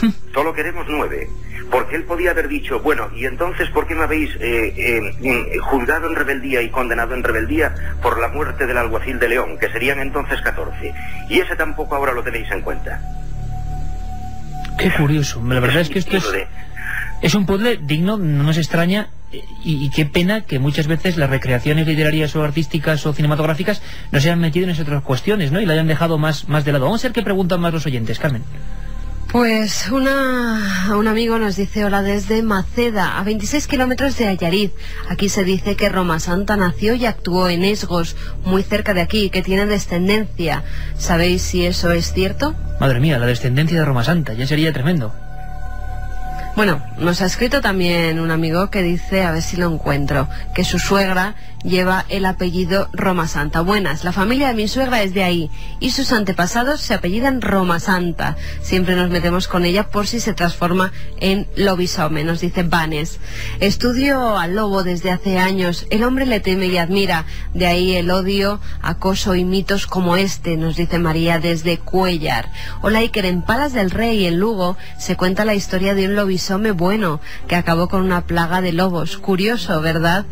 solo queremos nueve. Porque él podía haber dicho, bueno, y entonces, ¿por qué me habéis eh, eh, mm, juzgado en rebeldía y condenado en rebeldía por la muerte del alguacil de León, que serían entonces 14? Y ese tampoco ahora lo tenéis en cuenta. Qué curioso. La verdad es que esto es, es un puzzle digno, no nos extraña, eh, y, y qué pena que muchas veces las recreaciones literarias o artísticas o cinematográficas no se hayan metido en esas otras cuestiones, ¿no? Y la hayan dejado más, más de lado. Vamos a ver qué preguntan más los oyentes, Carmen. Pues una, un amigo nos dice hola desde Maceda, a 26 kilómetros de Ayariz. Aquí se dice que Roma Santa nació y actuó en Esgos, muy cerca de aquí, que tiene descendencia. ¿Sabéis si eso es cierto? Madre mía, la descendencia de Roma Santa, ya sería tremendo. Bueno, nos ha escrito también un amigo que dice, a ver si lo encuentro, que su suegra lleva el apellido Roma Santa. Buenas, la familia de mi suegra es de ahí y sus antepasados se apellidan Roma Santa. Siempre nos metemos con ella por si se transforma en lobisome, nos dice Vanes. Estudio al lobo desde hace años. El hombre le teme y admira. De ahí el odio, acoso y mitos como este, nos dice María desde Cuellar. Hola Iker, en Palas del Rey, en Lugo, se cuenta la historia de un lobisome bueno que acabó con una plaga de lobos. Curioso, ¿verdad?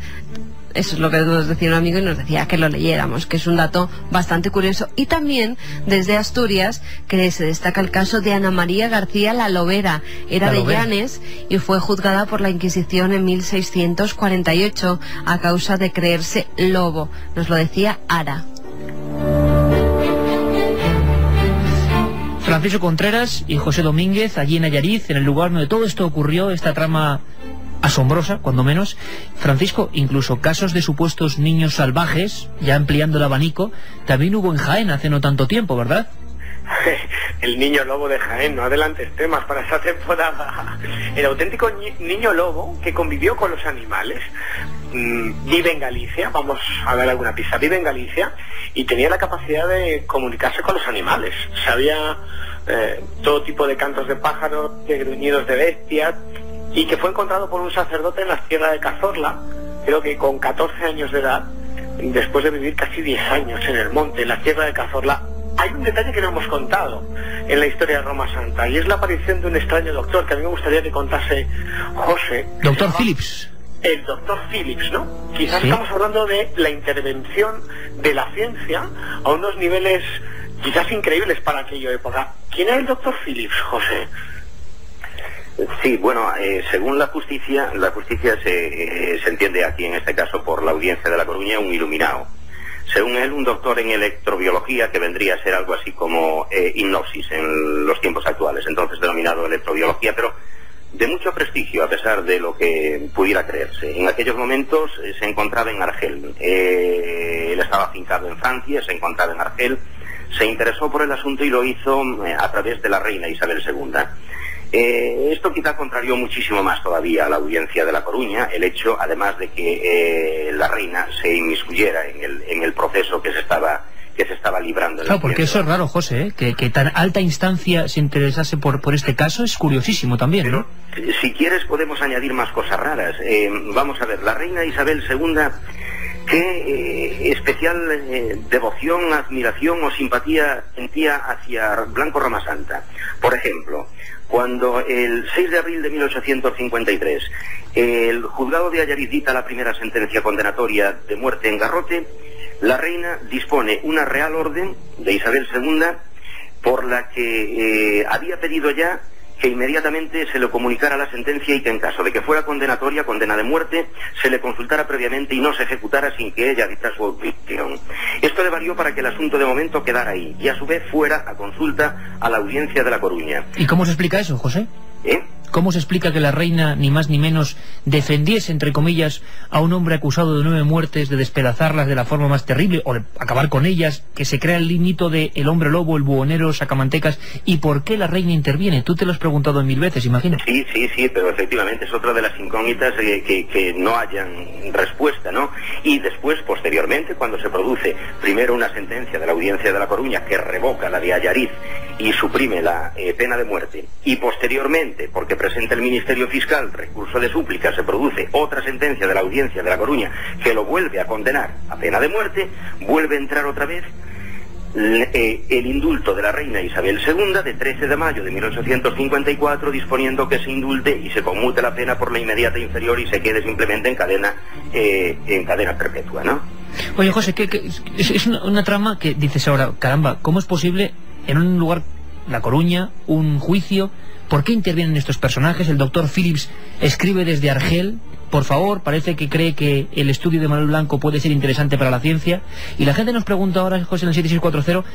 Eso es lo que nos decía un amigo y nos decía que lo leyéramos, que es un dato bastante curioso. Y también desde Asturias, que se destaca el caso de Ana María García La Lobera. Era La de. Llanes y fue juzgada por la Inquisición en 1648 a causa de creerse lobo. Nos lo decía Ara. Francisco Contreras y José Domínguez, allí en Ayariz, en el lugar donde todo esto ocurrió, esta trama asombrosa, cuando menos. Francisco, incluso casos de supuestos niños salvajes, ya ampliando el abanico, también hubo en Jaén hace no tanto tiempo, ¿verdad? El niño lobo de Jaén, no adelantes temas para esa temporada. El auténtico ni- niño lobo que convivió con los animales. Mm, vive en Galicia, vamos a dar alguna pista, vive en Galicia y tenía la capacidad de comunicarse con los animales. Sabía eh, todo tipo de cantos de pájaros, de gruñidos de bestias y que fue encontrado por un sacerdote en la tierra de Cazorla, creo que con 14 años de edad, después de vivir casi 10 años en el monte, en la tierra de Cazorla. Hay un detalle que no hemos contado en la historia de Roma Santa y es la aparición de un extraño doctor que a mí me gustaría que contase José. Doctor Phillips. el doctor Phillips, ¿no? Quizás Sí. estamos hablando de la intervención de la ciencia a unos niveles quizás increíbles para aquella época. ¿Quién era el doctor Phillips, José? Sí, bueno, eh, según la justicia, la justicia se, eh, se entiende aquí en este caso por la audiencia de La Coruña un iluminado. Según él, un doctor en electrobiología que vendría a ser algo así como eh, hipnosis en los tiempos actuales, entonces denominado electrobiología, pero de mucho prestigio a pesar de lo que pudiera creerse. En aquellos momentos eh, se encontraba en Argel. Él estaba afincado en Francia, se encontraba en Argel, se interesó por el asunto y lo hizo a través de la reina Isabel II. Eh, esto quizá contrarió muchísimo más todavía a la audiencia de La Coruña, el hecho, además de que eh, la reina se inmiscuyera en el, en el proceso que se estaba que se estaba librando. Claro, porque eso es raro, José, ¿eh? que, que tan alta instancia se interesase por, por este caso es curiosísimo también, ¿no? Si quieres podemos añadir más cosas raras. Eh, vamos a ver, la reina Isabel II, ¿qué eh, especial eh, devoción, admiración o simpatía sentía hacia Blanco Roma Santa? Por ejemplo, cuando el 6 de abril de 1853 el juzgado de Allariz dicta la primera sentencia condenatoria de muerte en garrote, la reina dispone una real orden de Isabel II por la que eh, había pedido ya que inmediatamente se le comunicara la sentencia y que en caso de que fuera condenatoria, condena de muerte, se le consultara previamente y no se ejecutara sin que ella dictara su opinión. Esto le valió para que el asunto de momento quedara ahí y a su vez fuera a consulta a la audiencia de La Coruña. ¿Y cómo se explica eso, José? ¿Eh? ¿Cómo se explica que la reina, ni más ni menos, defendiese, entre comillas, a un hombre acusado de nueve muertes, de despedazarlas de la forma más terrible, o de acabar con ellas, que se crea el límite de el hombre lobo, el buhonero, sacamantecas, y por qué la reina interviene? Tú te lo has preguntado mil veces, imagino. Sí, sí, sí, pero efectivamente es otra de las incógnitas eh, que, no hayan respuesta, ¿no? Y después, posteriormente, cuando se produce primero una sentencia de la Audiencia de La Coruña que revoca la de Ayariz y suprime la eh, pena de muerte, y posteriormente, porque presenta el Ministerio Fiscal recurso de súplica, se produce otra sentencia de la Audiencia de La Coruña que lo vuelve a condenar a pena de muerte, vuelve a entrar otra vez eh, el indulto de la reina Isabel II de 13 de mayo de 1854 disponiendo que se indulte y se conmute la pena por la inmediata inferior y se quede simplemente en cadena eh, en cadena perpetua, ¿no? Oye, José, ¿qué, qué- es, una trama que dices ahora, caramba, ¿cómo es posible en un lugar, La Coruña, un juicio? ¿Por qué intervienen estos personajes? El doctor Phillips escribe desde Argel, por favor, parece que cree que el estudio de Manuel Blanco puede ser interesante para la ciencia. Y la gente nos pregunta ahora, José, en el 7640,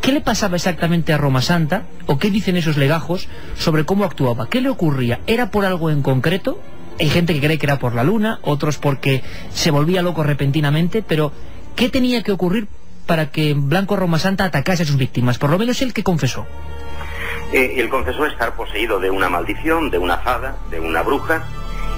¿qué le pasaba exactamente a Roma Santa? ¿O qué dicen esos legajos sobre cómo actuaba? ¿Qué le ocurría? ¿Era por algo en concreto? Hay gente que cree que era por la luna, otros porque se volvía loco repentinamente, pero ¿qué tenía que ocurrir para que Blanco Roma Santa atacase a sus víctimas? Por lo menos el que confesó. Eh, él confesó estar poseído de una maldición, de una fada, de una bruja,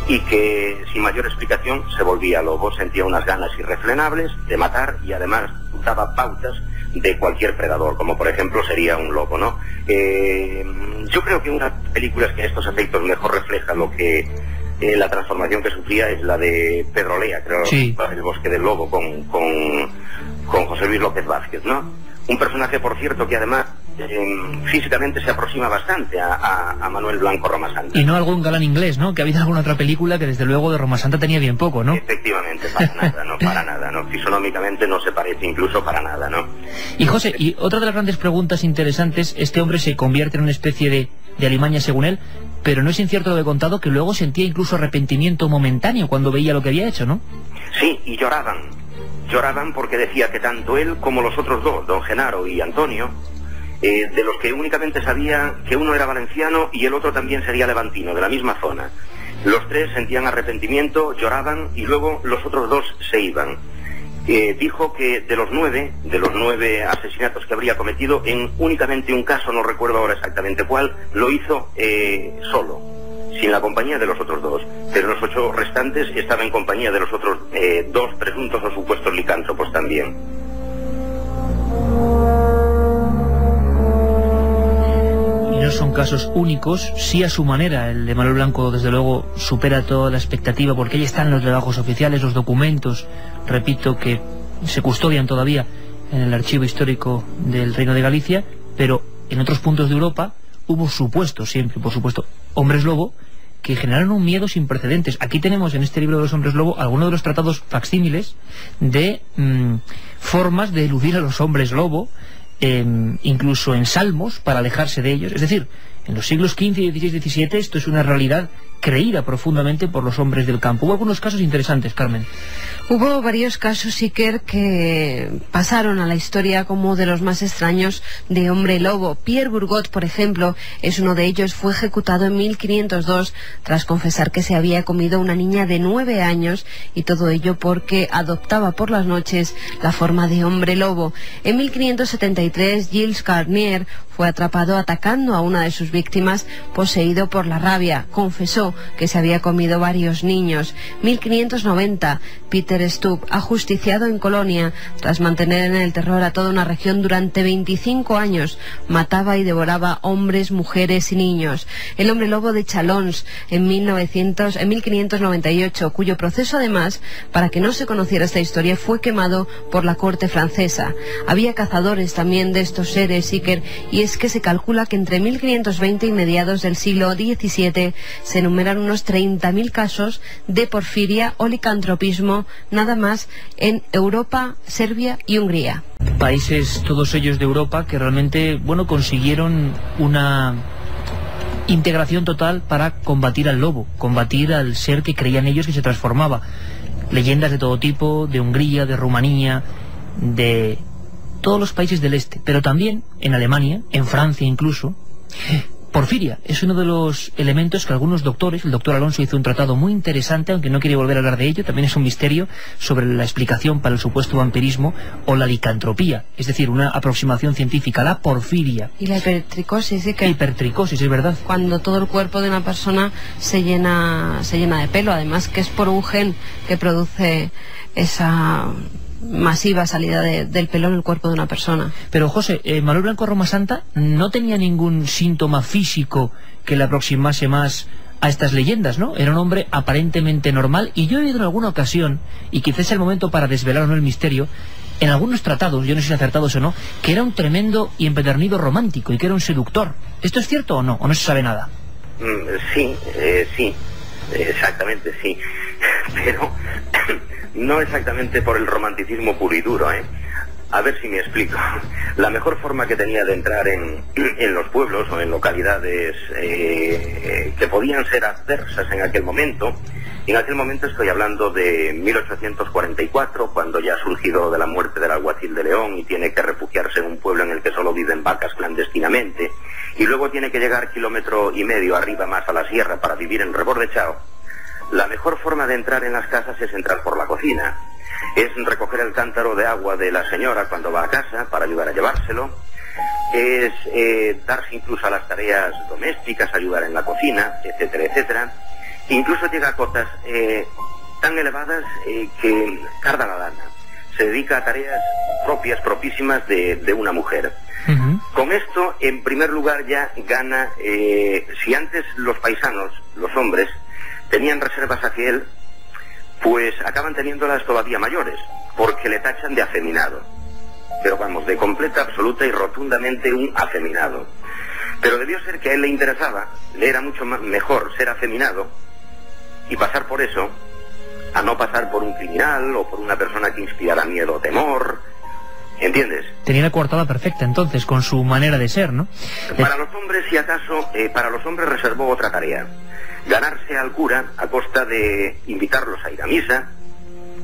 y que sin mayor explicación se volvía lobo, sentía unas ganas irrefrenables de matar y además daba pautas de cualquier predador, como por ejemplo sería un lobo, ¿no? Eh, yo creo que una de las películas que a estos efectos mejor refleja lo que eh, la transformación que sufría es la de Pedro Lea, creo, Sí. El bosque del lobo, con, con, con José Luis López Vázquez, ¿no? Un personaje, por cierto, que además eh, físicamente se aproxima bastante a, a- a Manuel Blanco Roma Santa. Y no algún galán inglés, ¿no? Que ha habido alguna otra película que desde luego de Roma Santa tenía bien poco, ¿no? Efectivamente, para nada, no para nada, ¿no? Fisonómicamente no se parece incluso para nada, ¿no? Y José, y otra de las grandes preguntas interesantes, este hombre se convierte en una especie de, de alimaña según él, pero no es incierto lo que he contado, que luego sentía incluso arrepentimiento momentáneo cuando veía lo que había hecho, ¿no? Sí, y lloraban. Lloraban porque decía que tanto él como los otros dos, don Genaro y Antonio, eh, de los que únicamente sabía que uno era valenciano y el otro también sería levantino, de la misma zona. Los tres sentían arrepentimiento, lloraban y luego los otros dos se iban. Eh, dijo que de los nueve, de los nueve asesinatos que habría cometido, en únicamente un caso, no recuerdo ahora exactamente cuál, lo hizo eh, solo, sin la compañía de los otros dos. Pero los ocho restantes estaban en compañía de los otros eh, dos presuntos o supuestos licántropos también. Y no son casos únicos, sí a su manera. El de Manuel Blanco, desde luego, supera toda la expectativa porque ahí están los trabajos oficiales, los documentos, repito, que se custodian todavía en el archivo histórico del Reino de Galicia, pero en otros puntos de Europa hubo supuestos, siempre, por supuesto, hombres lobo, que generaron un miedo sin precedentes. Aquí tenemos en este libro de los hombres lobo algunos de los tratados facsímiles de mm, formas de eludir a los hombres lobo, em, incluso en salmos, para alejarse de ellos. Es decir, en los siglos XV, XVI, XVII esto es una realidad creída profundamente por los hombres del campo. Hubo algunos casos interesantes, Carmen. Hubo varios casos, Iker, que pasaron a la historia como de los más extraños de hombre lobo. Pierre Bourgot, por ejemplo, es uno de ellos. Fue ejecutado en 1502 tras confesar que se había comido una niña de nueve años y todo ello porque adoptaba por las noches la forma de hombre lobo. En 1573, Gilles Carnier fue atrapado atacando a una de sus víctimas poseído por la rabia. Confesó que se había comido varios niños. 1590, Peter Stubb, ajusticiado en Colonia, tras mantener en el terror a toda una región durante 25 años, mataba y devoraba hombres, mujeres y niños. El hombre lobo de Chalons, en, 1900, en 1598, cuyo proceso además, para que no se conociera esta historia, fue quemado por la corte francesa. Había cazadores también de estos seres, Iker, y es que se calcula que entre 1520 y mediados del siglo XVII se enumeran unos 30.000 casos de porfiria o licantropismo, nada más en Europa, Serbia y Hungría. Países, todos ellos de Europa, que realmente, bueno, consiguieron una integración total para combatir al lobo, combatir al ser que creían ellos que se transformaba. Leyendas de todo tipo, de Hungría, de Rumanía, de todos los países del este, pero también en Alemania, en Francia incluso. Porfiria es uno de los elementos que algunos doctores, el doctor Alonso hizo un tratado muy interesante, aunque no quiere volver a hablar de ello, también es un misterio sobre la explicación para el supuesto vampirismo o la licantropía, es decir, una aproximación científica, la porfiria. Y la hipertricosis, sí que... Hipertricosis, es verdad. Cuando todo el cuerpo de una persona se llena, se llena de pelo, además que es por un gen que produce esa masiva salida de- del pelo en el cuerpo de una persona. Pero José, eh, Manuel Blanco Roma Santa no tenía ningún síntoma físico que le aproximase más a estas leyendas, ¿no? Era un hombre aparentemente normal y yo he oído en alguna ocasión, y quizás es el momento para desvelar o no el misterio, en algunos tratados, yo no sé si acertados o no, que era un tremendo y empedernido romántico y que era un seductor. ¿Esto es cierto o no? ¿O no se sabe nada? Mm, Sí, eh, sí, exactamente sí. Pero no exactamente por el romanticismo puro y duro, ¿eh? A ver si me explico. La mejor forma que tenía de entrar en, en los pueblos o en localidades eh, que podían ser adversas en aquel momento, en aquel momento estoy hablando de 1844, cuando ya ha surgido de la muerte del alguacil de León y tiene que refugiarse en un pueblo en el que solo viven vacas clandestinamente, y luego tiene que llegar kilómetro y medio arriba más a la sierra para vivir en Rebordechao, la mejor forma de entrar en las casas es entrar por la cocina. Es recoger el cántaro de agua de la señora cuando va a casa para ayudar a llevárselo. Es eh, darse incluso a las tareas domésticas, ayudar en la cocina, etcétera, etcétera. Incluso llega a cotas eh, tan elevadas eh, que carda la lana. Se dedica a tareas propias, propísimas de, de una mujer. Con esto, en primer lugar, ya gana, si antes los paisanos, los hombres, tenían reservas hacia él, pues acaban teniéndolas todavía mayores, porque le tachan de afeminado. Pero vamos, de completa, absoluta y rotundamente un afeminado. Pero debió ser que a él le interesaba, le era mucho ma- mejor ser afeminado y pasar por eso, a no pasar por un criminal o por una persona que inspirara miedo o temor. ¿Entiendes? Tenía la coartada perfecta entonces, con su manera de ser, ¿no? Para los hombres, si acaso, eh, para los hombres reservó otra tarea. Ganarse al cura a costa de invitarlos a ir a misa,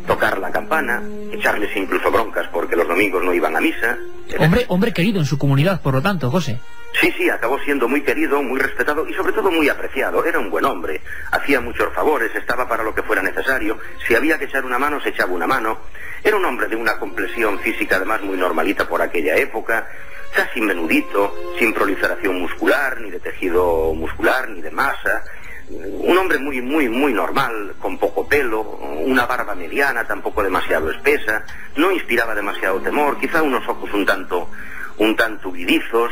tocar la campana, echarles incluso broncas porque los domingos no iban a misa, Hombre, hombre querido en su comunidad, por lo tanto, José. Sí, sí, acabó siendo muy querido, muy respetado y sobre todo muy apreciado. Era un buen hombre, hacía muchos favores, estaba para lo que fuera necesario. Si había que echar una mano, se echaba una mano. Era un hombre de una complexión física además muy normalita por aquella época, casi menudito, sin proliferación muscular, ni de tejido muscular, ni de masa. Un hombre muy, muy, muy normal, con poco pelo, una barba mediana, tampoco demasiado espesa, no inspiraba demasiado temor, quizá unos ojos un tanto, un tanto vidizos,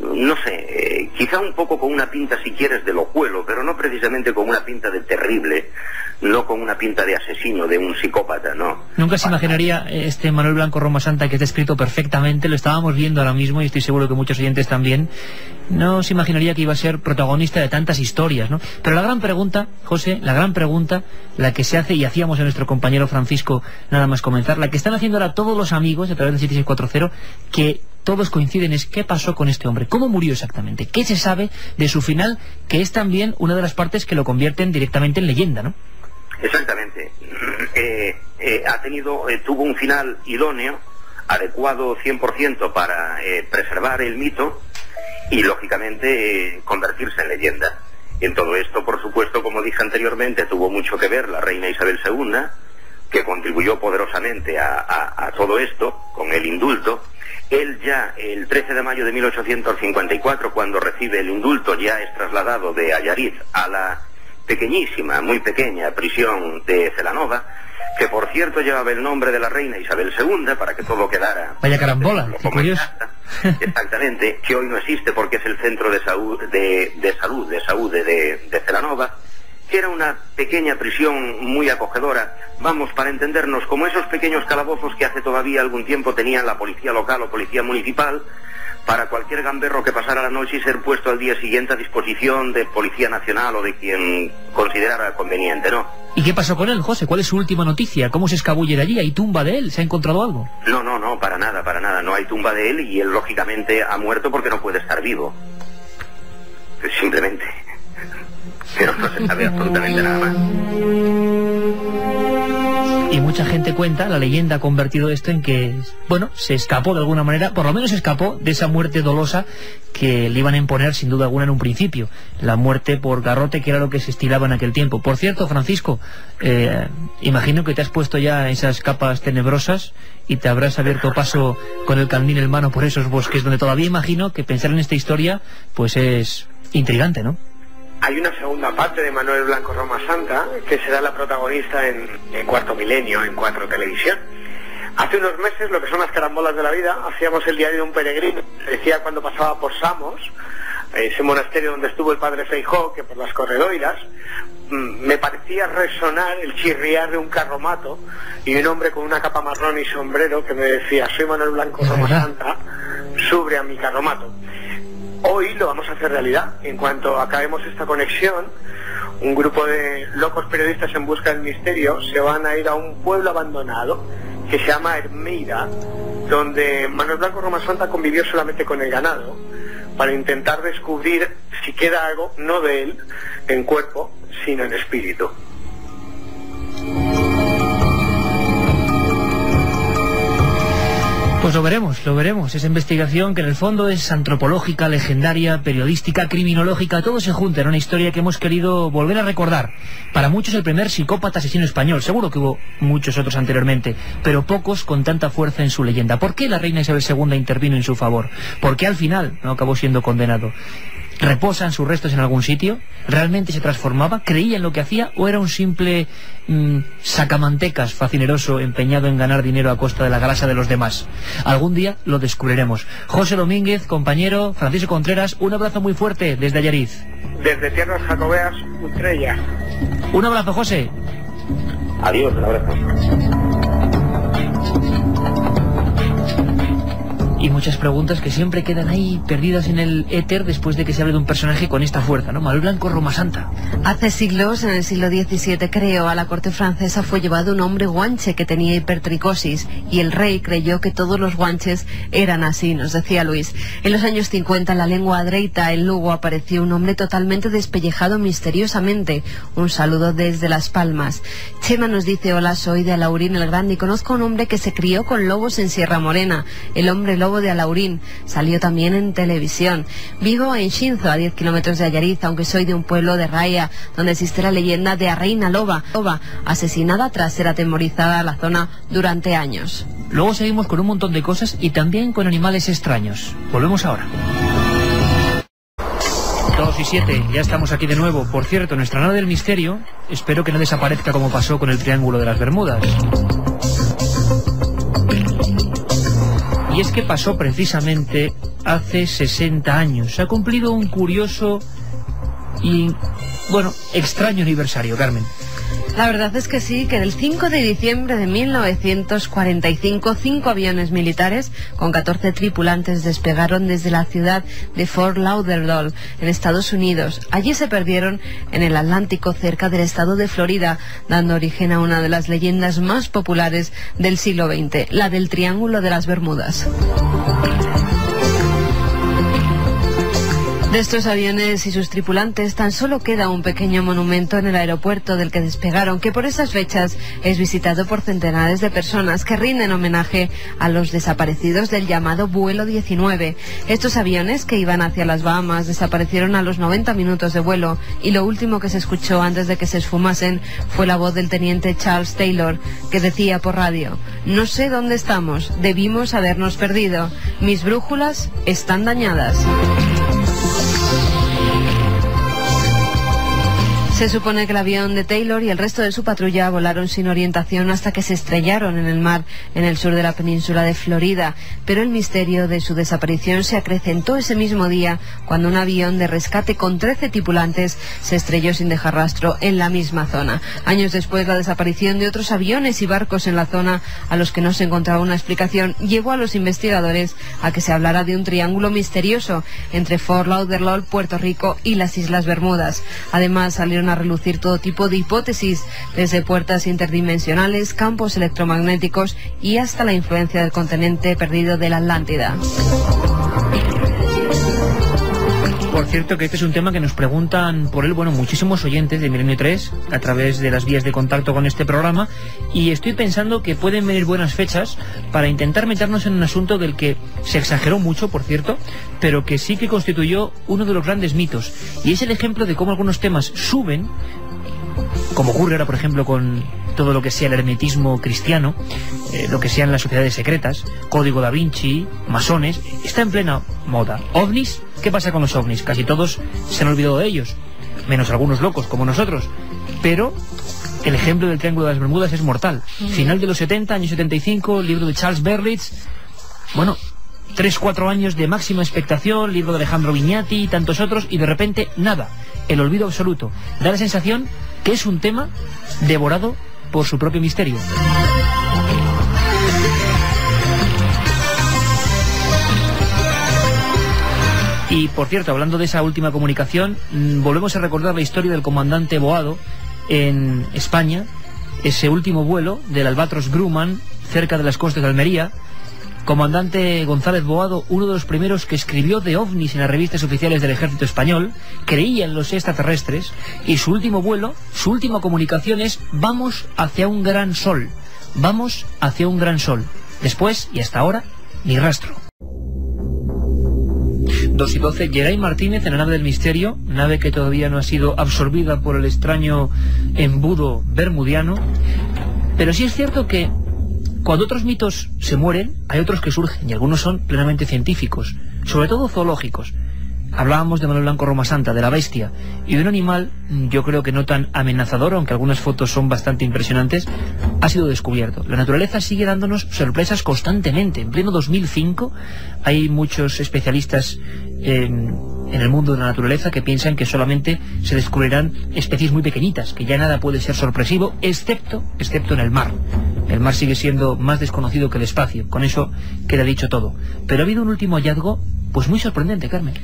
no sé, eh, quizá un poco con una pinta, si quieres, de locuelo, pero no precisamente con una pinta de terrible, no con una pinta de asesino, de un psicópata, no. Nunca se imaginaría este Manuel Blanco Roma Santa que está escrito perfectamente, lo estábamos viendo ahora mismo y estoy seguro que muchos oyentes también, no se imaginaría que iba a ser protagonista de tantas historias, ¿no? Pero la gran pregunta, José, la gran pregunta, la que se hace y hacíamos a nuestro compañero Francisco nada más comenzar, la que están haciendo ahora todos los amigos a través del 7640, que todos coinciden es qué pasó con este hombre, cómo murió exactamente, qué se sabe de su final, que es también una de las partes que lo convierten directamente en leyenda, ¿no? Exactamente. Eh, eh, ha tenido, eh, tuvo un final idóneo, adecuado 100% para preservar el mito y, lógicamente, convertirse en leyenda. En todo esto, por supuesto, como dije anteriormente, tuvo mucho que ver la reina Isabel II, que contribuyó poderosamente a todo esto con el indulto, él ya, el 13 de mayo de 1854, cuando recibe el indulto, ya es trasladado de Ayariz a la pequeñísima, muy pequeña prisión de Celanova, que por cierto llevaba el nombre de la reina Isabel II, para que todo quedara... Vaya carambola, curioso. Exactamente, que hoy no existe porque es el centro de, salud de, salud de, salud de, de Celanova, que era una pequeña prisión muy acogedora, vamos, para entendernos, como esos pequeños calabozos que hace todavía algún tiempo tenían la policía local o policía municipal, para cualquier gamberro que pasara la noche y ser puesto al día siguiente a disposición de Policía Nacional o de quien considerara conveniente, ¿no? ¿Y qué pasó con él, José? ¿Cuál es su última noticia? ¿Cómo se escabulle de allí? ¿Hay tumba de él? ¿Se ha encontrado algo? No, no, no, para nada, para nada. No hay tumba de él y él lógicamente ha muerto porque no puede estar vivo. Simplemente pero no se sabe absolutamente nada más. Y mucha gente cuenta, la leyenda ha convertido esto en que, bueno, se escapó de alguna manera, por lo menos se escapó de esa muerte dolosa que le iban a imponer sin duda alguna en un principio. La muerte por garrote, que era lo que se estilaba en aquel tiempo. Por cierto, Francisco, eh, imagino que te has puesto ya esas capas tenebrosas y te habrás abierto paso con el candil en mano por esos bosques, donde todavía imagino que pensar en esta historia, pues es intrigante, ¿no? Hay una segunda parte de Manuel Blanco Roma Santa, que será la protagonista en, Cuarto Milenio, en Cuatro Televisión. Hace unos meses, lo que son las carambolas de la vida, hacíamos el diario de un peregrino. Decía cuando pasaba por Samos, ese monasterio donde estuvo el padre Feijó, que por las corredoiras, mm, me parecía resonar el chirriar de un carromato y un hombre con una capa marrón y sombrero que me decía, soy Manuel Blanco Roma Santa, sube a mi carromato. Hoy lo vamos a hacer realidad. En cuanto acabemos esta conexión, un grupo de locos periodistas en busca del misterio se van a ir a un pueblo abandonado que se llama Hermeira, donde Manuel Blanco Roma Santa convivió solamente con el ganado para intentar descubrir si queda algo, no de él, en cuerpo, sino en espíritu. Pues lo veremos, lo veremos. Esa investigación que en el fondo es antropológica, legendaria, periodística, criminológica, todo se junta en una historia que hemos querido volver a recordar. Para muchos el primer psicópata asesino español, seguro que hubo muchos otros anteriormente, pero pocos con tanta fuerza en su leyenda. ¿Por qué la reina Isabel II intervino en su favor? ¿Por qué al final no acabó siendo condenado? ¿Reposan sus restos en algún sitio? ¿Realmente se transformaba? ¿Creía en lo que hacía? ¿O era un simple mm, sacamantecas facineroso empeñado en ganar dinero a costa de la grasa de los demás? Algún día lo descubriremos. José Domínguez, compañero, Francisco Contreras, un abrazo muy fuerte desde Ayariz. Desde Tierras Jacobeas, Utrella. Un abrazo, José. Adiós, un abrazo. Y muchas preguntas que siempre quedan ahí perdidas en el éter después de que se hable de un personaje con esta fuerza, ¿no? Manuel Blanco, Roma Santa. Hace siglos, en el siglo XVII, creo, a la corte francesa fue llevado un hombre guanche que tenía hipertricosis y el rey creyó que todos los guanches eran así, nos decía Luis. En los años 50, en la lengua adreita, en Lugo, apareció un hombre totalmente despellejado misteriosamente. Un saludo desde Las Palmas. Chema nos dice, hola, soy de Alaurín el Grande y conozco a un hombre que se crió con lobos en Sierra Morena. El hombre lobo de Alaurín. Salió también en televisión. Vivo en Shinzo, a 10 kilómetros de Ayariz, aunque soy de un pueblo de Raya, donde existe la leyenda de Reina Loba, Loba, asesinada tras ser atemorizada a la zona durante años. Luego seguimos con un montón de cosas y también con animales extraños. Volvemos ahora. 2 y 7, ya estamos aquí de nuevo. Por cierto, nuestra nave del misterio, espero que no desaparezca como pasó con el Triángulo de las Bermudas. Y es que pasó precisamente hace 60 años. Se ha cumplido un curioso y, bueno, extraño aniversario, Carmen. La verdad es que sí, que el 5 de diciembre de 1945, cinco aviones militares con 14 tripulantes despegaron desde la ciudad de Fort Lauderdale, en Estados Unidos. Allí se perdieron en el Atlántico cerca del estado de Florida, dando origen a una de las leyendas más populares del siglo XX, la del Triángulo de las Bermudas. De estos aviones y sus tripulantes tan solo queda un pequeño monumento en el aeropuerto del que despegaron, que por esas fechas es visitado por centenares de personas que rinden homenaje a los desaparecidos del llamado vuelo 19. Estos aviones que iban hacia las Bahamas desaparecieron a los 90 minutos de vuelo y lo último que se escuchó antes de que se esfumasen fue la voz del teniente Charles Taylor, que decía por radio, no sé dónde estamos, debimos habernos perdido, mis brújulas están dañadas. Se supone que el avión de Taylor y el resto de su patrulla volaron sin orientación hasta que se estrellaron en el mar en el sur de la península de Florida, pero el misterio de su desaparición se acrecentó ese mismo día cuando un avión de rescate con 13 tripulantes se estrelló sin dejar rastro en la misma zona. Años después, la desaparición de otros aviones y barcos en la zona a los que no se encontraba una explicación llevó a los investigadores a que se hablara de un triángulo misterioso entre Fort Lauderdale, Puerto Rico y las Islas Bermudas. Además, salieron a relucir todo tipo de hipótesis, desde puertas interdimensionales, campos electromagnéticos y hasta la influencia del continente perdido de la Atlántida. Cierto que este es un tema que nos preguntan por él, bueno, muchísimos oyentes de Milenio 3 a través de las vías de contacto con este programa y estoy pensando que pueden venir buenas fechas para intentar meternos en un asunto del que se exageró mucho, por cierto, pero que sí que constituyó uno de los grandes mitos y es el ejemplo de cómo algunos temas suben como ocurre ahora, por ejemplo, con todo lo que sea el hermetismo cristiano, eh, lo que sean las sociedades secretas, Código da Vinci, masones, está en plena moda. ¿Ovnis? ¿Qué pasa con los ovnis? Casi todos se han olvidado de ellos, menos algunos locos como nosotros. Pero el ejemplo del Triángulo de las Bermudas es mortal. Final de los 70, año 75, libro de Charles Berlitz. Bueno, tres, cuatro años de máxima expectación, libro de Alejandro Viñati y tantos otros, y de repente nada, el olvido absoluto. Da la sensación que es un tema devorado por su propio misterio. Y por cierto, hablando de esa última comunicación, mm, volvemos a recordar la historia del comandante Boado en España, ese último vuelo del Albatros Grumman cerca de las costas de Almería, Comandante González Boado, uno de los primeros que escribió de ovnis en las revistas oficiales del ejército español, creía en los extraterrestres y su último vuelo, su última comunicación es vamos hacia un gran sol, vamos hacia un gran sol. Después, y hasta ahora, ni rastro. 2 y 12, Geray Martínez en la nave del misterio, nave que todavía no ha sido absorbida por el extraño embudo bermudiano, pero sí es cierto que cuando otros mitos se mueren, hay otros que surgen, y algunos son plenamente científicos, sobre todo zoológicos. Hablábamos de Manuel Blanco Roma Santa, de la bestia, y de un animal, yo creo que no tan amenazador, aunque algunas fotos son bastante impresionantes, ha sido descubierto. La naturaleza sigue dándonos sorpresas constantemente. En pleno 2005 hay muchos especialistas en, en el mundo de la naturaleza que piensan que solamente se descubrirán especies muy pequeñitas, que ya nada puede ser sorpresivo, excepto, excepto en el mar. El mar sigue siendo más desconocido que el espacio, con eso queda dicho todo. Pero ha habido un último hallazgo, pues muy sorprendente, Carmen.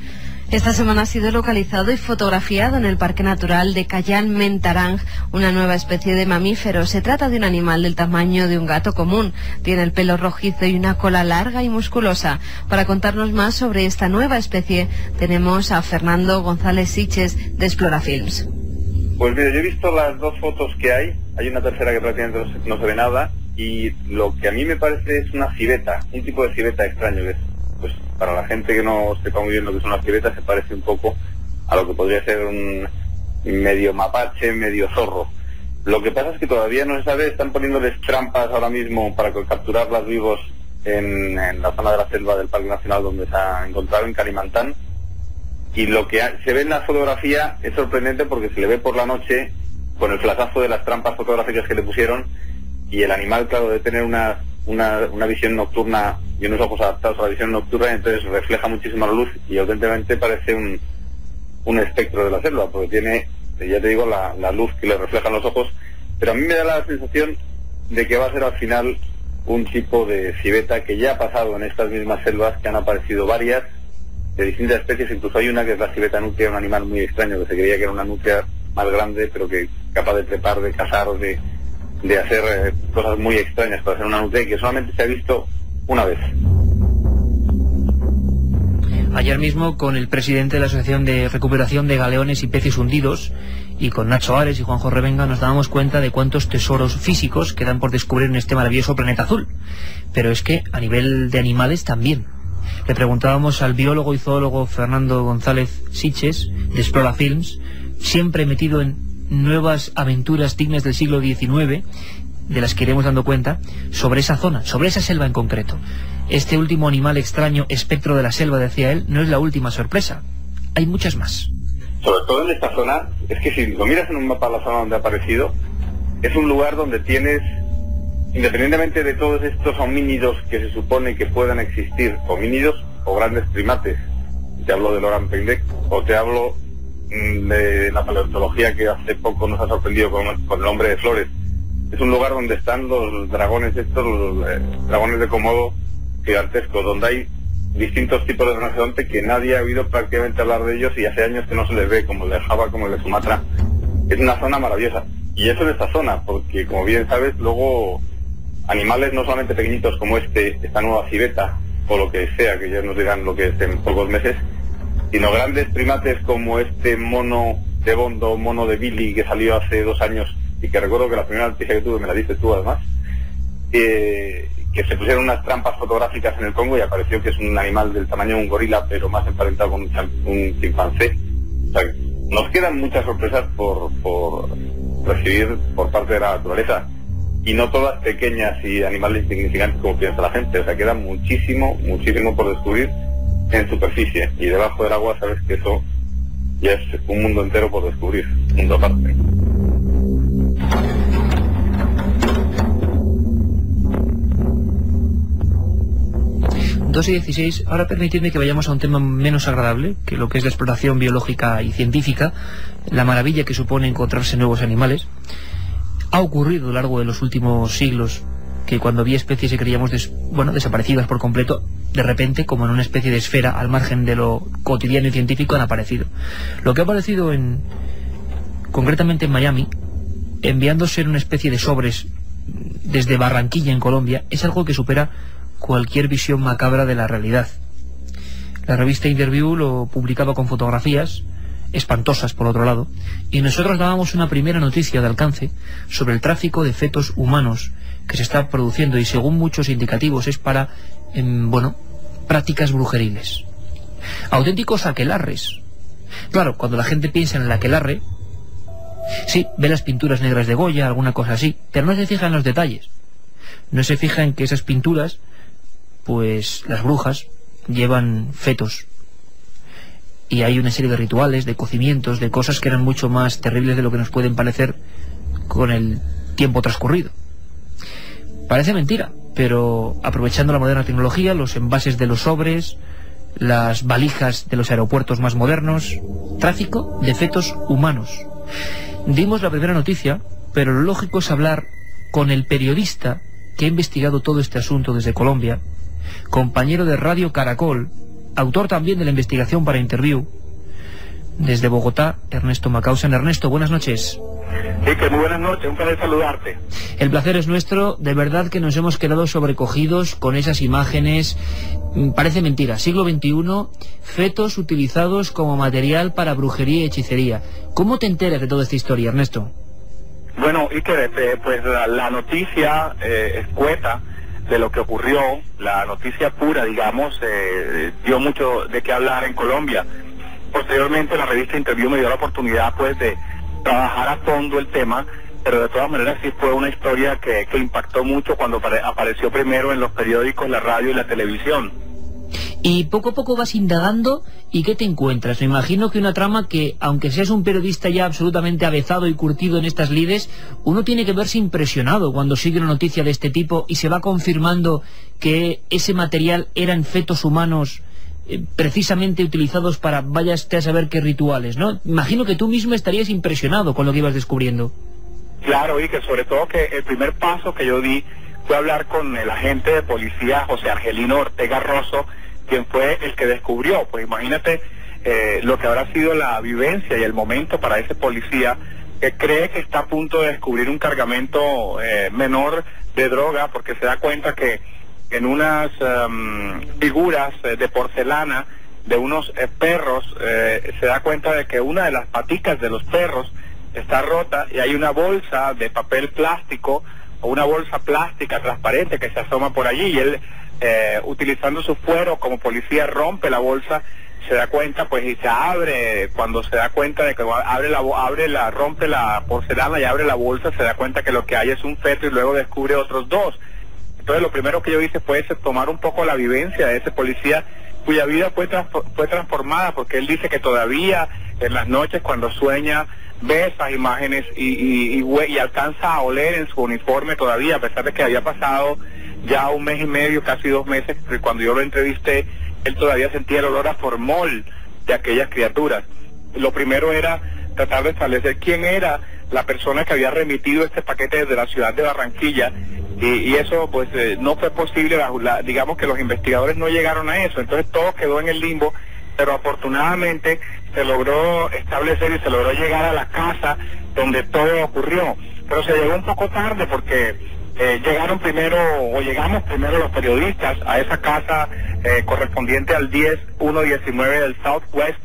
Esta semana ha sido localizado y fotografiado en el Parque Natural de Cayán Mentarang una nueva especie de mamífero. Se trata de un animal del tamaño de un gato común. Tiene el pelo rojizo y una cola larga y musculosa. Para contarnos más sobre esta nueva especie, tenemos a Fernando González Siches de Explora Films. Pues mira, yo he visto las dos fotos que hay. Hay una tercera que prácticamente no se, ve nada. Y lo que a mí me parece es una civeta, un tipo de civeta extraño pues para la gente que no sepa muy bien que son las civetas, se parece un poco a lo que podría ser un medio mapache, medio zorro. Lo que pasa es que todavía no se sabe, están poniéndoles trampas ahora mismo para capturarlas vivos en, la zona de la selva del Parque Nacional donde se ha encontrado en Calimantán. Y lo que ha- se ve en la fotografía es sorprendente porque se le ve por la noche con el flashazo de las trampas fotográficas que le pusieron y el animal, claro, debe tener una, una, una visión nocturna y unos ojos adaptados a la visión nocturna, entonces refleja muchísima luz y auténticamente parece un, un espectro de la selva, porque tiene, ya te digo, la, la luz que le reflejan los ojos, pero a mí me da la sensación de que va a ser al final un tipo de civeta que ya ha pasado en estas mismas selvas, que han aparecido varias de distintas especies, incluso hay una que es la civeta nutria, un animal muy extraño, que se creía que era una nutria más grande, pero que capaz de trepar, de cazar, de, de hacer eh, cosas muy extrañas para ser una nutria que solamente se ha visto una vez. Ayer mismo con el presidente de la Asociación de Recuperación de Galeones y Peces Hundidos y con Nacho Ares y Juanjo Revenga nos dábamos cuenta de cuántos tesoros físicos quedan por descubrir en este maravilloso planeta azul. Pero es que a nivel de animales también. Le preguntábamos al biólogo y zoólogo Fernando González Siches de Explora Films, siempre metido en nuevas aventuras dignas del siglo XIX, de las que iremos dando cuenta, sobre esa zona, sobre esa selva en concreto. Este último animal extraño, espectro de la selva, decía él, no es la última sorpresa. Hay muchas más. sobre todo en esta zona, es que si lo miras en un mapa de la zona donde ha aparecido, es un lugar donde tienes, independientemente de todos estos homínidos que se supone que puedan existir, homínidos o grandes primates, te hablo del Oranpendek, o te hablo mm, de la paleontología que hace poco nos ha sorprendido con, con el hombre de flores. Es un lugar donde están los dragones estos, los eh, dragones de Komodo gigantescos, donde hay distintos tipos de rinoceronte que nadie ha oído prácticamente hablar de ellos y hace años que no se les ve, como el de Java, como el de Sumatra. Es una zona maravillosa. Y eso en esta zona, porque como bien sabes, luego animales no solamente pequeñitos como este, esta nueva civeta, o lo que sea, que ya nos dirán lo que es en pocos meses, sino grandes primates como este mono de Bondo, mono de Billy, que salió hace dos años y que recuerdo que la primera noticia que tuve me la diste tú además, que se pusieron unas trampas fotográficas en el Congo y apareció que es un animal del tamaño de un gorila, pero más emparentado con un, chimpancé. O sea, nos quedan muchas sorpresas por, por recibir por parte de la naturaleza y no todas pequeñas y animales insignificantes como piensa la gente. O sea, queda muchísimo, muchísimo por descubrir en superficie y debajo del agua sabes que eso ya es un mundo entero por descubrir, un mundo aparte. 2 y 16, ahora permitidme que vayamos a un tema menos agradable, que lo que es la exploración biológica y científica, la maravilla que supone encontrarse nuevos animales. Ha ocurrido a lo largo de los últimos siglos que cuando había especies que creíamos bueno, desaparecidas por completo, de repente, como en una especie de esfera al margen de lo cotidiano y científico, han aparecido. Lo que ha aparecido en, concretamente en Miami, enviándose en una especie de sobres desde Barranquilla en Colombia, es algo que supera cualquier visión macabra de la realidad. La revista Interview lo publicaba con fotografías, espantosas por otro lado, y nosotros dábamos una primera noticia de alcance sobre el tráfico de fetos humanos que se está produciendo y según muchos indicativos es para, em, bueno, prácticas brujeriles. Auténticos aquelarres. Claro, cuando la gente piensa en el aquelarre, sí, ve las pinturas negras de Goya, alguna cosa así, pero no se fija en los detalles. No se fija en que esas pinturas pues las brujas llevan fetos. Y hay una serie de rituales, de cocimientos, de cosas que eran mucho más terribles de lo que nos pueden parecer con el tiempo transcurrido. Parece mentira, pero aprovechando la moderna tecnología, los envases de los sobres, las valijas de los aeropuertos más modernos, tráfico de fetos humanos. Dimos la primera noticia, pero lo lógico es hablar con el periodista que ha investigado todo este asunto desde Colombia, compañero de Radio Caracol, autor también de la investigación para Interview, desde Bogotá, Ernesto Macausen. Ernesto, buenas noches. Sí, que muy buenas noches, un placer saludarte. El placer es nuestro, de verdad que nos hemos quedado sobrecogidos con esas imágenes. Mm, Parece mentira, siglo XXI, fetos utilizados como material para brujería y hechicería. ¿Cómo te enteras de toda esta historia, Ernesto? Bueno, Iker, este, pues la, la noticia eh, escueta de lo que ocurrió, la noticia pura, digamos, eh, dio mucho de qué hablar en Colombia. Posteriormente la revista Interview me dio la oportunidad pues de trabajar a fondo el tema, pero de todas maneras sí fue una historia que, que impactó mucho cuando apare- apareció primero en los periódicos, la radio y la televisión. Y poco a poco vas indagando y ¿qué te encuentras? Me imagino que una trama que, aunque seas un periodista ya absolutamente avezado y curtido en estas lides, uno tiene que verse impresionado cuando sigue una noticia de este tipo y se va confirmando que ese material eran fetos humanos eh, precisamente utilizados para vaya usted a saber qué rituales, ¿no? Imagino que tú mismo estarías impresionado con lo que ibas descubriendo. Claro, y que sobre todo que el primer paso que yo di fue hablar con el agente de policía José Argelino Ortega Rosso, quien fue el que descubrió. Pues imagínate eh, lo que habrá sido la vivencia y el momento para ese policía que cree que está a punto de descubrir un cargamento eh, menor de droga porque se da cuenta que en unas em, figuras eh, de porcelana de unos eh, perros eh, se da cuenta de que una de las paticas de los perros está rota y hay una bolsa de papel plástico o una bolsa plástica transparente que se asoma por allí y él eh, utilizando su fuero como policía rompe la bolsa se da cuenta pues y se abre. Cuando se da cuenta de que abre la abre la rompe la porcelana y abre la bolsa se da cuenta que lo que hay es un feto y luego descubre otros dos. Entonces lo primero que yo hice fue tomar un poco la vivencia de ese policía cuya vida fue, fue transformada porque él dice que todavía en las noches cuando sueña ve esas imágenes y, y, y y alcanza a oler en su uniforme todavía, a pesar de que había pasado ya un mes y medio, casi dos meses, cuando yo lo entrevisté, él todavía sentía el olor a formol de aquellas criaturas. Lo primero era tratar de establecer quién era la persona que había remitido este paquete desde la ciudad de Barranquilla y, eso pues eh, no fue posible, la- digamos que los investigadores no llegaron a eso, entonces todo quedó en el limbo, pero afortunadamente se logró establecer y se logró llegar a la casa donde todo ocurrió, pero se llegó un poco tarde porque eh, llegaron primero o llegamos primero los periodistas a esa casa eh, correspondiente al 10119 del Southwest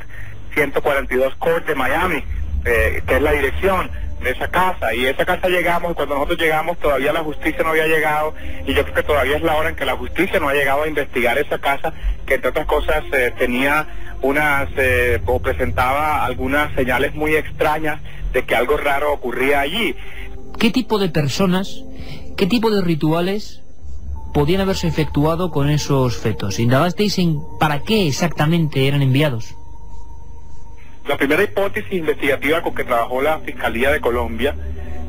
142 Court de Miami, eh, que es la dirección de esa casa. Y esa casa llegamos cuando nosotros llegamos todavía la justicia no había llegado y yo creo que todavía es la hora en que la justicia no ha llegado a investigar esa casa, que entre otras cosas eh, tenía unas o presentaba algunas señales muy extrañas de que algo raro ocurría allí. ¿Qué tipo de personas, qué tipo de rituales podían haberse efectuado con esos fetos? ¿Indagasteis en para qué exactamente eran enviados? La primera hipótesis investigativa con que trabajó la Fiscalía de Colombia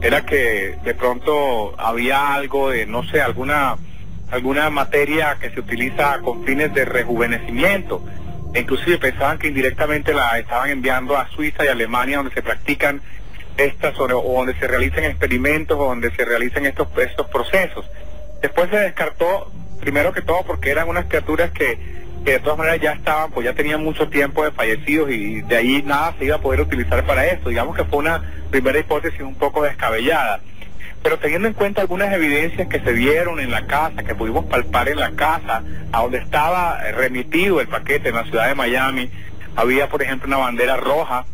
era que de pronto había algo de, no sé, alguna, alguna materia que se utiliza con fines de rejuvenecimiento. E inclusive pensaban que indirectamente la estaban enviando a Suiza y Alemania donde se practican estas o, donde se realizan experimentos o donde se realizan estos, estos procesos. Después se descartó, primero que todo, porque eran unas criaturas que, que de todas maneras ya estaban, pues ya tenían mucho tiempo de fallecidos y de ahí nada se iba a poder utilizar para esto. Digamos que fue una primera hipótesis un poco descabellada. Pero teniendo en cuenta algunas evidencias que se vieron en la casa, que pudimos palpar en la casa, a donde estaba remitido el paquete en la ciudad de Miami, había por ejemplo una bandera roja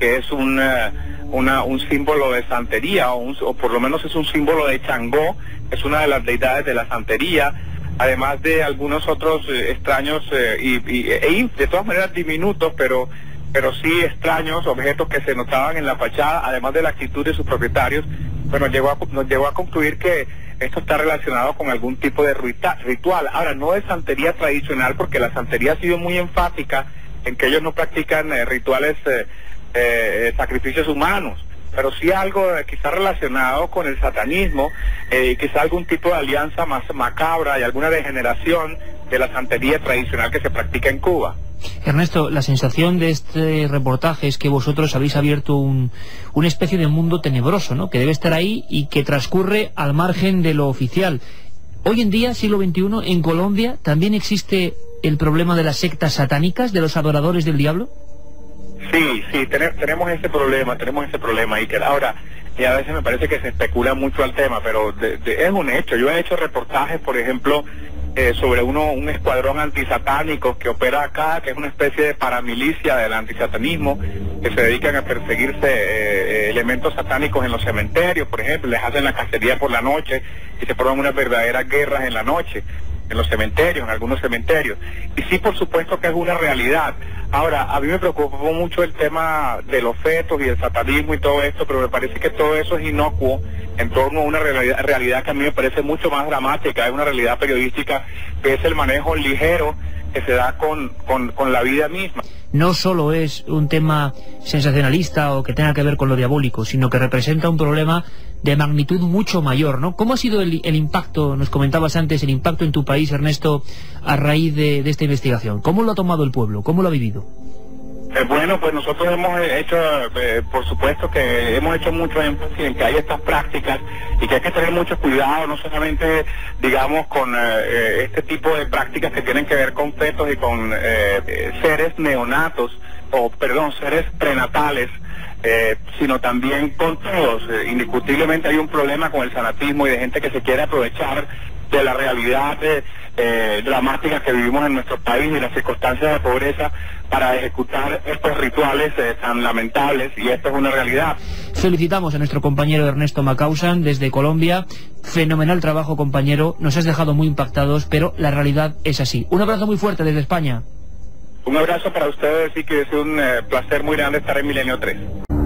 que es un, eh, una- un símbolo de santería, o, un- o por lo menos es un símbolo de Changó, es una de las deidades de la santería, además de algunos otros eh, extraños eh, y, y- e de todas maneras diminutos, pero pero sí extraños objetos que se notaban en la fachada, además de la actitud de sus propietarios, nos llegó a, nos llegó a concluir que esto está relacionado con algún tipo de ritual. Ahora, no de santería tradicional, porque la santería ha sido muy enfática en que ellos no practican eh, rituales, eh, eh, sacrificios humanos, pero sí algo eh, quizá relacionado con el satanismo eh, y quizá algún tipo de alianza más macabra y alguna degeneración de la santería tradicional que se practica en Cuba. Ernesto, la sensación de este reportaje es que vosotros habéis abierto un, una especie de mundo tenebroso, ¿no? Que debe estar ahí y que transcurre al margen de lo oficial. Hoy en día, siglo XXI, en Colombia, ¿también existe el problema de las sectas satánicas, de los adoradores del diablo? Sí, sí, tene- tenemos ese problema, tenemos ese problema, Iker. Ahora, y a veces me parece que se especula mucho al tema, pero de- es un hecho. Yo he hecho reportajes, por ejemplo, eh, sobre uno, un escuadrón antisatánico que opera acá, que es una especie de paramilicia del antisatanismo, que se dedican a perseguirse eh, eh, elementos satánicos en los cementerios, por ejemplo, les hacen la cacería por la noche y se forman unas verdaderas guerras en la noche en los cementerios, en algunos cementerios. Y sí, por supuesto que es una realidad. Ahora, a mí me preocupó mucho el tema de los fetos y el satanismo y todo esto, pero me parece que todo eso es inocuo en torno a una realidad, realidad que a mí me parece mucho más dramática, es una realidad periodística que es el manejo ligero que se da con, con, con la vida misma no solo es un tema sensacionalista o que tenga que ver con lo diabólico, sino que representa un problema de magnitud mucho mayor, ¿no? ¿Cómo ha sido el, impacto, nos comentabas antes, el impacto en tu país, Ernesto, a raíz de, esta investigación? ¿Cómo lo ha tomado el pueblo? ¿Cómo lo ha vivido? Eh, bueno, pues nosotros hemos hecho, eh, por supuesto que hemos hecho mucho énfasis en que hay estas prácticas y que hay que tener mucho cuidado, no solamente, digamos, con eh, este tipo de prácticas que tienen que ver con fetos y con seres neonatos, o perdón, seres prenatales, sino también con todos. indiscutiblemente hay un problema con el sanatismo y de gente que se quiere aprovechar de la realidad dramática que vivimos en nuestro país y las circunstancias de pobreza para ejecutar estos rituales eh, tan lamentables y esto es una realidad. Felicitamos a nuestro compañero Ernesto Macausan desde Colombia. Fenomenal trabajo, compañero. Nos has dejado muy impactados, pero la realidad es así. Un abrazo muy fuerte desde España. Un abrazo para ustedes y que es un eh, placer muy grande estar en Milenio 3.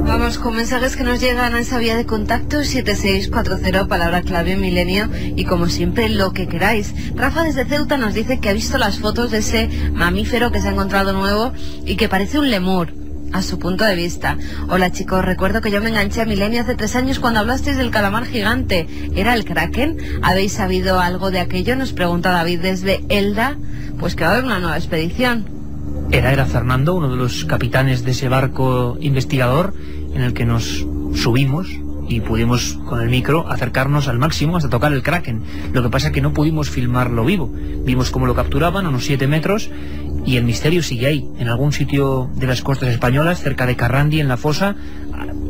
Vamos con mensajes que nos llegan a esa vía de contacto 7640, palabra clave milenio y como siempre lo que queráis. Rafa desde Ceuta nos dice que ha visto las fotos de ese mamífero que se ha encontrado nuevo y que parece un lemur a su punto de vista. Hola chicos, recuerdo que yo me enganché a Milenio hace tres años cuando hablasteis del calamar gigante. ¿Era el Kraken? ¿Habéis sabido algo de aquello? Nos pregunta David desde Elda. Pues que va a haber una nueva expedición. Era, era Fernando, uno de los capitanes de ese barco investigador en el que nos subimos y pudimos con el micro acercarnos al máximo hasta tocar el Kraken. Lo que pasa es que no pudimos filmarlo vivo. Vimos cómo lo capturaban a unos 7 metros y el misterio sigue ahí, en algún sitio de las costas españolas, cerca de Carrandi, en la fosa,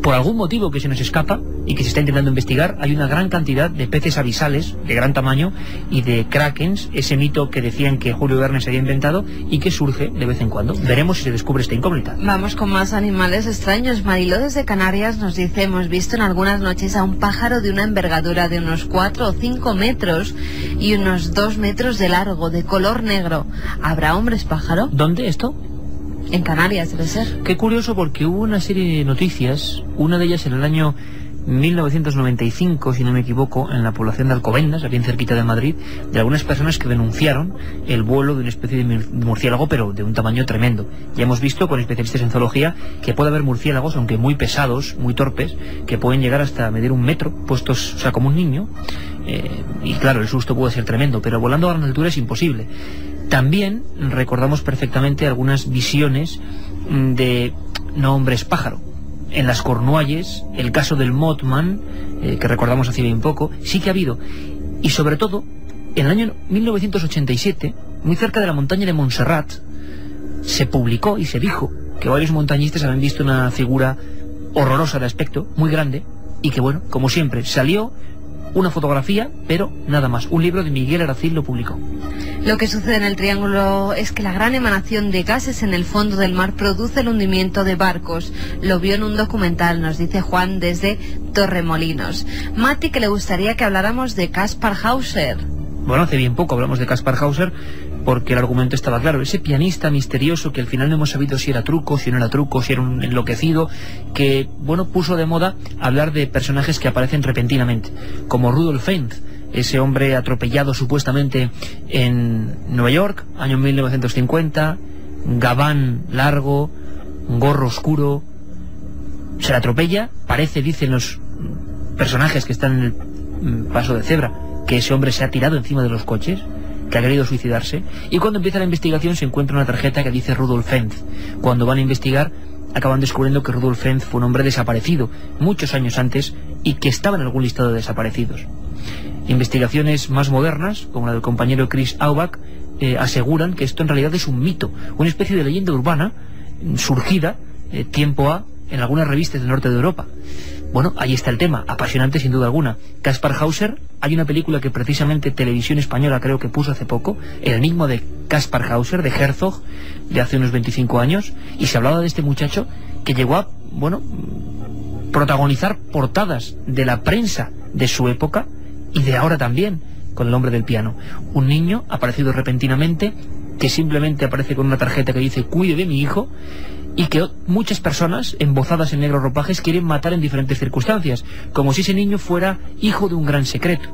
por algún motivo que se nos escapa y que se está intentando investigar, hay una gran cantidad de peces avisales de gran tamaño y de krakens, ese mito que decían que Julio Verne se había inventado y que surge de vez en cuando. Veremos si se descubre esta incógnita. Vamos con más animales extraños. Mariló desde Canarias nos dice, hemos visto en algunas noches a un pájaro de una envergadura de unos 4 o 5 metros y unos 2 metros de largo, de color negro. ¿Habrá hombres pájaro? ¿Dónde esto? En Canarias debe ser. Qué curioso porque hubo una serie de noticias, una de ellas en el año 1995, si no me equivoco, en la población de Alcobendas, bien cerquita de Madrid, de algunas personas que denunciaron el vuelo de una especie de murciélago, pero de un tamaño tremendo. Ya hemos visto con especialistas en zoología que puede haber murciélagos, aunque muy pesados, muy torpes, que pueden llegar hasta medir un metro, puestos, o sea, como un niño. Eh, y claro, el susto puede ser tremendo, pero volando a gran altura es imposible. También recordamos perfectamente algunas visiones mm, de no hombres pájaro. En las Cornualles, el caso del Mothman, eh, que recordamos hace bien poco, sí que ha habido. Y sobre todo, en el año 1987, muy cerca de la montaña de Montserrat, se publicó y se dijo que varios montañistas habían visto una figura horrorosa de aspecto, muy grande, y que bueno, como siempre, salió una fotografía, pero nada más. Un libro de Miguel Aracil lo publicó. Lo que sucede en el Triángulo es que la gran emanación de gases en el fondo del mar produce el hundimiento de barcos. Lo vio en un documental, nos dice Juan desde Torremolinos. Mati, que le gustaría que habláramos de Kaspar Hauser. Bueno, hace bien poco hablamos de Kaspar Hauser porque el argumento estaba claro. Ese pianista misterioso que al final no hemos sabido si era truco, si no era truco, si era un enloquecido, que, bueno, puso de moda hablar de personajes que aparecen repentinamente, como Rudolf Fendt, ese hombre atropellado supuestamente en Nueva York, año 1950, gabán largo, gorro oscuro, se le atropella, parece, dicen los personajes que están en el paso de cebra, que ese hombre se ha tirado encima de los coches, que ha querido suicidarse, y cuando empieza la investigación se encuentra una tarjeta que dice Rudolf Fenz. Cuando van a investigar, acaban descubriendo que Rudolf Fenz fue un hombre desaparecido muchos años antes y que estaba en algún listado de desaparecidos. Investigaciones más modernas, como la del compañero Chris Aubach, eh, aseguran que esto en realidad es un mito, una especie de leyenda urbana surgida eh, tiempo A en algunas revistas del norte de Europa. Bueno, ahí está el tema, apasionante sin duda alguna. Kaspar Hauser, hay una película que precisamente Televisión Española creo que puso hace poco, El enigma de Kaspar Hauser, de Herzog, de hace unos 25 años, y se hablaba de este muchacho que llegó a, bueno, protagonizar portadas de la prensa de su época y de ahora también, con el hombre del piano. Un niño aparecido repentinamente, que simplemente aparece con una tarjeta que dice cuide de mi hijo, y que muchas personas, embozadas en negros ropajes, quieren matar en diferentes circunstancias, como si ese niño fuera hijo de un gran secreto.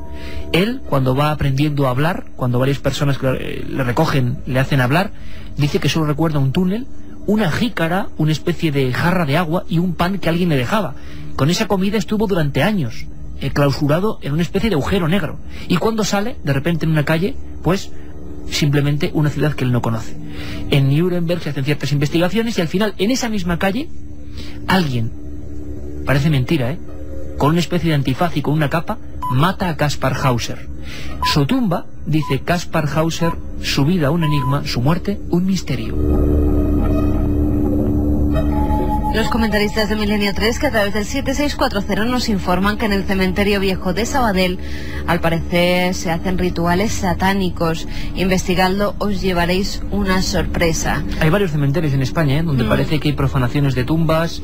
Él, cuando va aprendiendo a hablar, cuando varias personas que le recogen le hacen hablar, dice que solo recuerda un túnel, una jícara, una especie de jarra de agua y un pan que alguien le dejaba. Con esa comida estuvo durante años, eh, clausurado en una especie de agujero negro. Y cuando sale, de repente en una calle, pues simplemente una ciudad que él no conoce. En Nuremberg se hacen ciertas investigaciones y al final, en esa misma calle, alguien, parece mentira, ¿eh? con una especie de antifaz y con una capa, mata a Kaspar Hauser. Su tumba, dice Kaspar Hauser, su vida un enigma, su muerte un misterio. Los comentaristas de Milenio 3 que a través del 7640 nos informan que en el cementerio viejo de Sabadell al parecer se hacen rituales satánicos. Investigando os llevaréis una sorpresa. Hay varios cementerios en España ¿eh? donde Mm. parece que hay profanaciones de tumbas.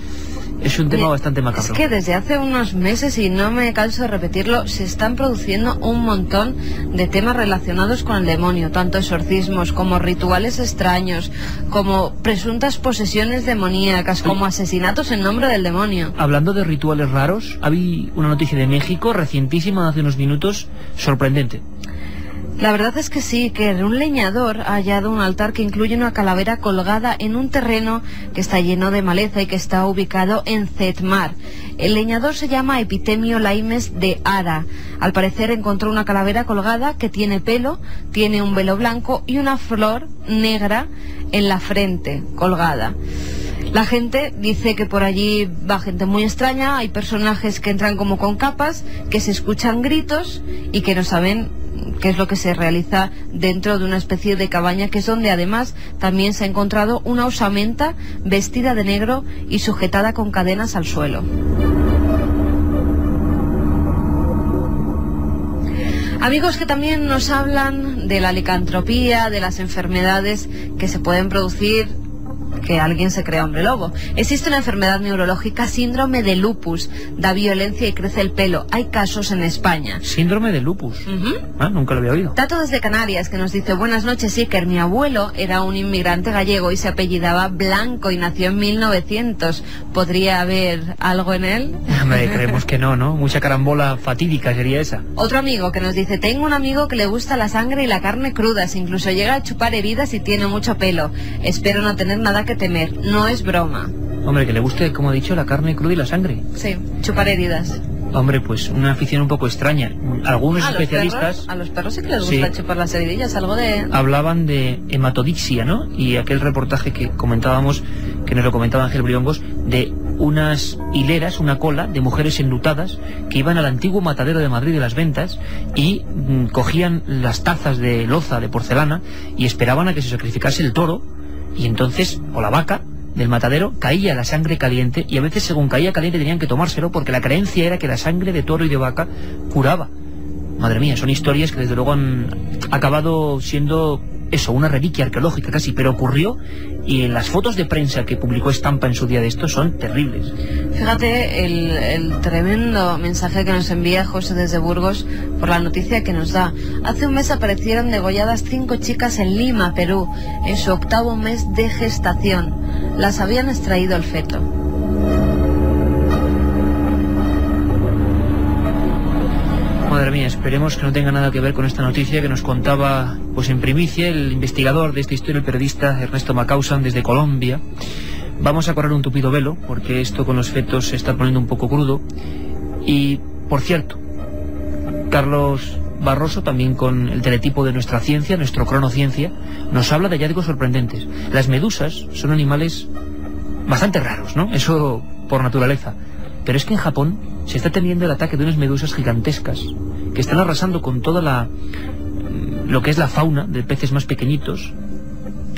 Es un tema bastante Es macabro. que desde hace unos meses, y no me canso de repetirlo, se están produciendo un montón de temas relacionados con el demonio, tanto exorcismos como rituales extraños, como presuntas posesiones demoníacas, como asesinatos en nombre del demonio. Hablando de rituales raros, había una noticia de México recientísima hace unos minutos, sorprendente. La verdad es que sí, que un leñador ha hallado un altar que incluye una calavera colgada en un terreno que está lleno de maleza y que está ubicado en Zetmar. El leñador se llama Epitemio Laimes de Ara. Al parecer encontró una calavera colgada que tiene pelo, tiene un velo blanco y una flor negra en la frente colgada. La gente dice que por allí va gente muy extraña, hay personajes que entran como con capas, que se escuchan gritos y que no saben qué es lo que se realiza dentro de una especie de cabaña, que es donde además también se ha encontrado una osamenta vestida de negro y sujetada con cadenas al suelo. Amigos que también nos hablan de la licantropía, de las enfermedades que se pueden producir que alguien se crea hombre lobo. Existe una enfermedad neurológica, síndrome de lupus, da violencia y crece el pelo. Hay casos en España. Síndrome de lupus. Ah, nunca lo había oído. Tato desde Canarias que nos dice buenas noches Iker, mi abuelo era un inmigrante gallego y se apellidaba Blanco y nació en 1900. ¿Podría haber algo en él? Hombre, creemos que no, ¿no? Mucha carambola fatídica sería esa. Otro amigo que nos dice, tengo un amigo que le gusta la sangre y la carne crudas, incluso llega a chupar heridas y tiene mucho pelo. Espero no tener nada que temer, no es broma. Hombre, que le guste, como he dicho, la carne cruda y la sangre. Sí, chupar heridas. Hombre, pues una afición un poco extraña. Algunos a, los especialistas perros, a los perros sí que les Sí. gusta chupar las heridillas, algo de... hablaban de hematodixia, ¿no? Y aquel reportaje que comentábamos, que nos lo comentaba Ángel Briongos, de unas hileras, una cola de mujeres enlutadas que iban al antiguo matadero de Madrid de las Ventas y mm, cogían las tazas de loza, de porcelana, y esperaban a que se sacrificase el toro, y entonces, o la vaca, del matadero caía la sangre caliente y a veces según caía caliente tenían que tomárselo porque la creencia era que la sangre de toro y de vaca curaba. Madre mía, son historias que desde luego han acabado siendo eso, una reliquia arqueológica casi, pero ocurrió y las fotos de prensa que publicó Estampa en su día de esto son terribles. Fíjate el, el tremendo mensaje que nos envía José desde Burgos por la noticia que nos da. Hace un mes aparecieron degolladas cinco chicas en Lima, Perú, en su octavo mes de gestación. Las habían extraído el feto. Esperemos que no tenga nada que ver con esta noticia que nos contaba, pues en primicia, el investigador de esta historia, el periodista Ernesto Macausan desde Colombia. Vamos a correr un tupido velo, porque esto con los fetos se está poniendo un poco crudo. Y, por cierto, Carlos Barroso, también con el teletipo de nuestra ciencia, nuestro cronociencia, nos habla de hallazgos sorprendentes. Las medusas son animales bastante raros, ¿no? Eso por naturaleza. Pero es que en Japón se está teniendo el ataque de unas medusas gigantescas que están arrasando con toda la lo que es la fauna de peces más pequeñitos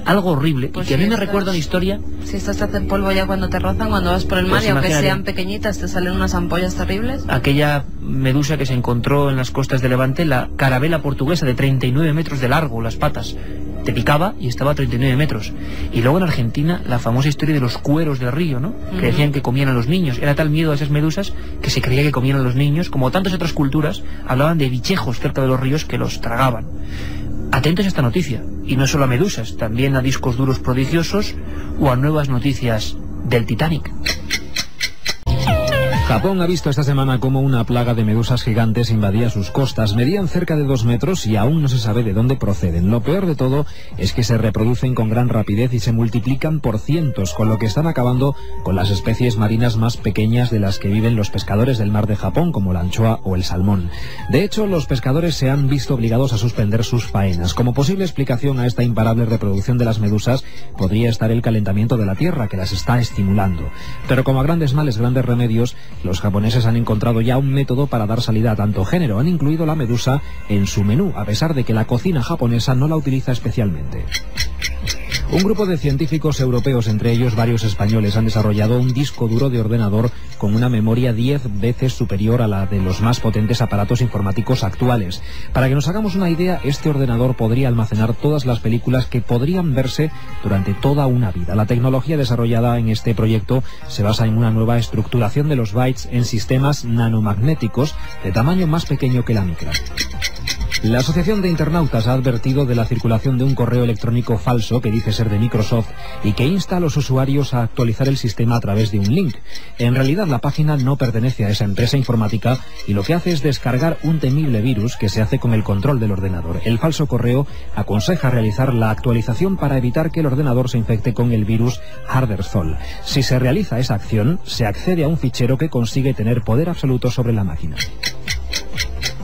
algo horrible Pues y que a mí me recuerda una historia Si estas te hacen polvo ya cuando te rozan, cuando vas por el mar Pues y aunque imagínate. sean pequeñitas te salen unas ampollas terribles. aquella medusa que se encontró en las costas de Levante, la carabela portuguesa de 39 metros de largo, las patas. Te picaba y estaba a 39 metros. Y luego en Argentina, la famosa historia de los cueros del río, ¿no? Que decían que comían a los niños. Era tal miedo a esas medusas que se creía que comían a los niños. Como tantas otras culturas, hablaban de bichejos cerca de los ríos que los tragaban. Atentos a esta noticia. Y no solo a medusas, también a discos duros prodigiosos o a nuevas noticias del Titanic. Japón ha visto esta semana cómo una plaga de medusas gigantes invadía sus costas. Medían cerca de dos metros y aún no se sabe de dónde proceden. Lo peor de todo es que se reproducen con gran rapidez y se multiplican por cientos, con lo que están acabando con las especies marinas más pequeñas de las que viven los pescadores del mar de Japón, como la anchoa o el salmón. De hecho, los pescadores se han visto obligados a suspender sus faenas. Como posible explicación a esta imparable reproducción de las medusas, podría estar el calentamiento de la tierra que las está estimulando. Pero como a grandes males, grandes remedios, los japoneses han encontrado ya un método para dar salida a tanto género. Han incluido la medusa en su menú, a pesar de que la cocina japonesa no la utiliza especialmente. Un grupo de científicos europeos, entre ellos varios españoles, han desarrollado un disco duro de ordenador con una memoria 10 veces superior a la de los más potentes aparatos informáticos actuales. Para que nos hagamos una idea, este ordenador podría almacenar todas las películas que podrían verse durante toda una vida. La tecnología desarrollada en este proyecto se basa en una nueva estructuración de los bytes en sistemas nanomagnéticos de tamaño más pequeño que la micra. La Asociación de Internautas ha advertido de la circulación de un correo electrónico falso que dice ser de Microsoft y que insta a los usuarios a actualizar el sistema a través de un link. En realidad la página no pertenece a esa empresa informática y lo que hace es descargar un temible virus que se hace con el control del ordenador. El falso correo aconseja realizar la actualización para evitar que el ordenador se infecte con el virus Harderzol. Si se realiza esa acción, se accede a un fichero que consigue tener poder absoluto sobre la máquina.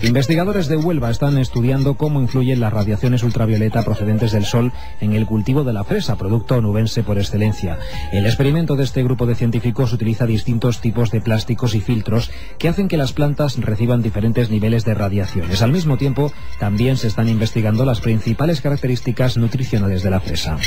Investigadores de Huelva están estudiando cómo influyen las radiaciones ultravioleta procedentes del Sol en el cultivo de la fresa, producto onubense por excelencia. El experimento de este grupo de científicos utiliza distintos tipos de plásticos y filtros que hacen que las plantas reciban diferentes niveles de radiaciones. Al mismo tiempo, también se están investigando las principales características nutricionales de la fresa.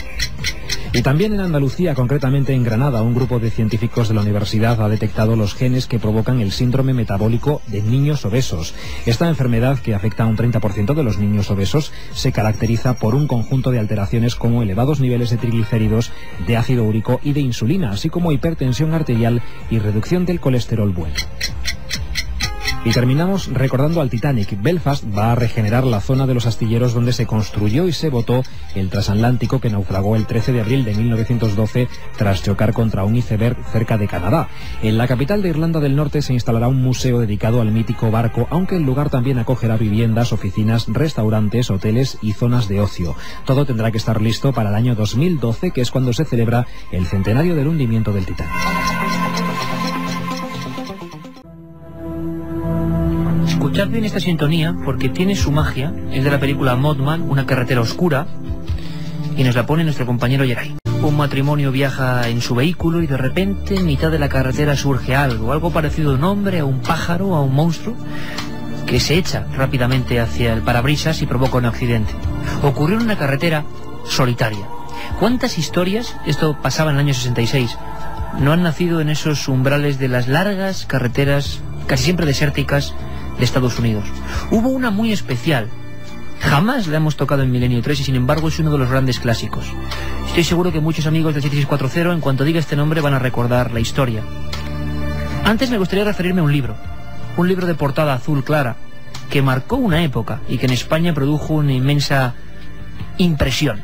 Y también en Andalucía, concretamente en Granada, un grupo de científicos de la universidad ha detectado los genes que provocan el síndrome metabólico de niños obesos. Esta enfermedad, que afecta a un 30% de los niños obesos, se caracteriza por un conjunto de alteraciones como elevados niveles de triglicéridos, de ácido úrico y de insulina, así como hipertensión arterial y reducción del colesterol bueno. Y terminamos recordando al Titanic. Belfast va a regenerar la zona de los astilleros donde se construyó y se botó el transatlántico que naufragó el 13 de abril de 1912 tras chocar contra un iceberg cerca de Canadá. En la capital de Irlanda del Norte se instalará un museo dedicado al mítico barco, aunque el lugar también acogerá viviendas, oficinas, restaurantes, hoteles y zonas de ocio. Todo tendrá que estar listo para el año 2012, que es cuando se celebra el centenario del hundimiento del Titanic. Escuchad esta sintonía porque tiene su magia. Es de la película Modman, una carretera oscura. Y nos la pone nuestro compañero Yeray. Un matrimonio viaja en su vehículo y de repente en mitad de la carretera surge algo, algo parecido a un hombre, a un pájaro, a un monstruo, que se echa rápidamente hacia el parabrisas y provoca un accidente. Ocurrió en una carretera solitaria. ¿Cuántas historias, esto pasaba en el año 66, no han nacido en esos umbrales de las largas carreteras, casi siempre desérticas, de Estados Unidos? Hubo una muy especial. Jamás la hemos tocado en Milenio 3 y sin embargo es uno de los grandes clásicos. Estoy seguro que muchos amigos del 7640 en cuanto diga este nombre van a recordar la historia. Antes me gustaría referirme a un libro, un libro de portada azul clara, que marcó una época y que en España produjo una inmensa impresión.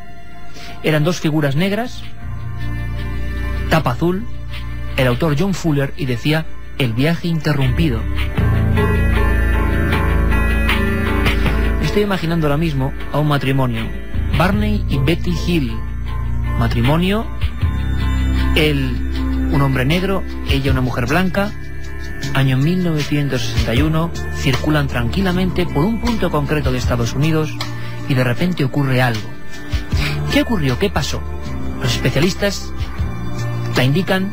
Eran dos figuras negras, tapa azul, el autor John Fuller y decía El viaje interrumpido. Estoy imaginando ahora mismo a un matrimonio, Barney y Betty Hill. Matrimonio, él un hombre negro, ella una mujer blanca. Año 1961, circulan tranquilamente por un punto concreto de Estados Unidos y de repente ocurre algo. ¿Qué ocurrió? ¿Qué pasó? Los especialistas la indican,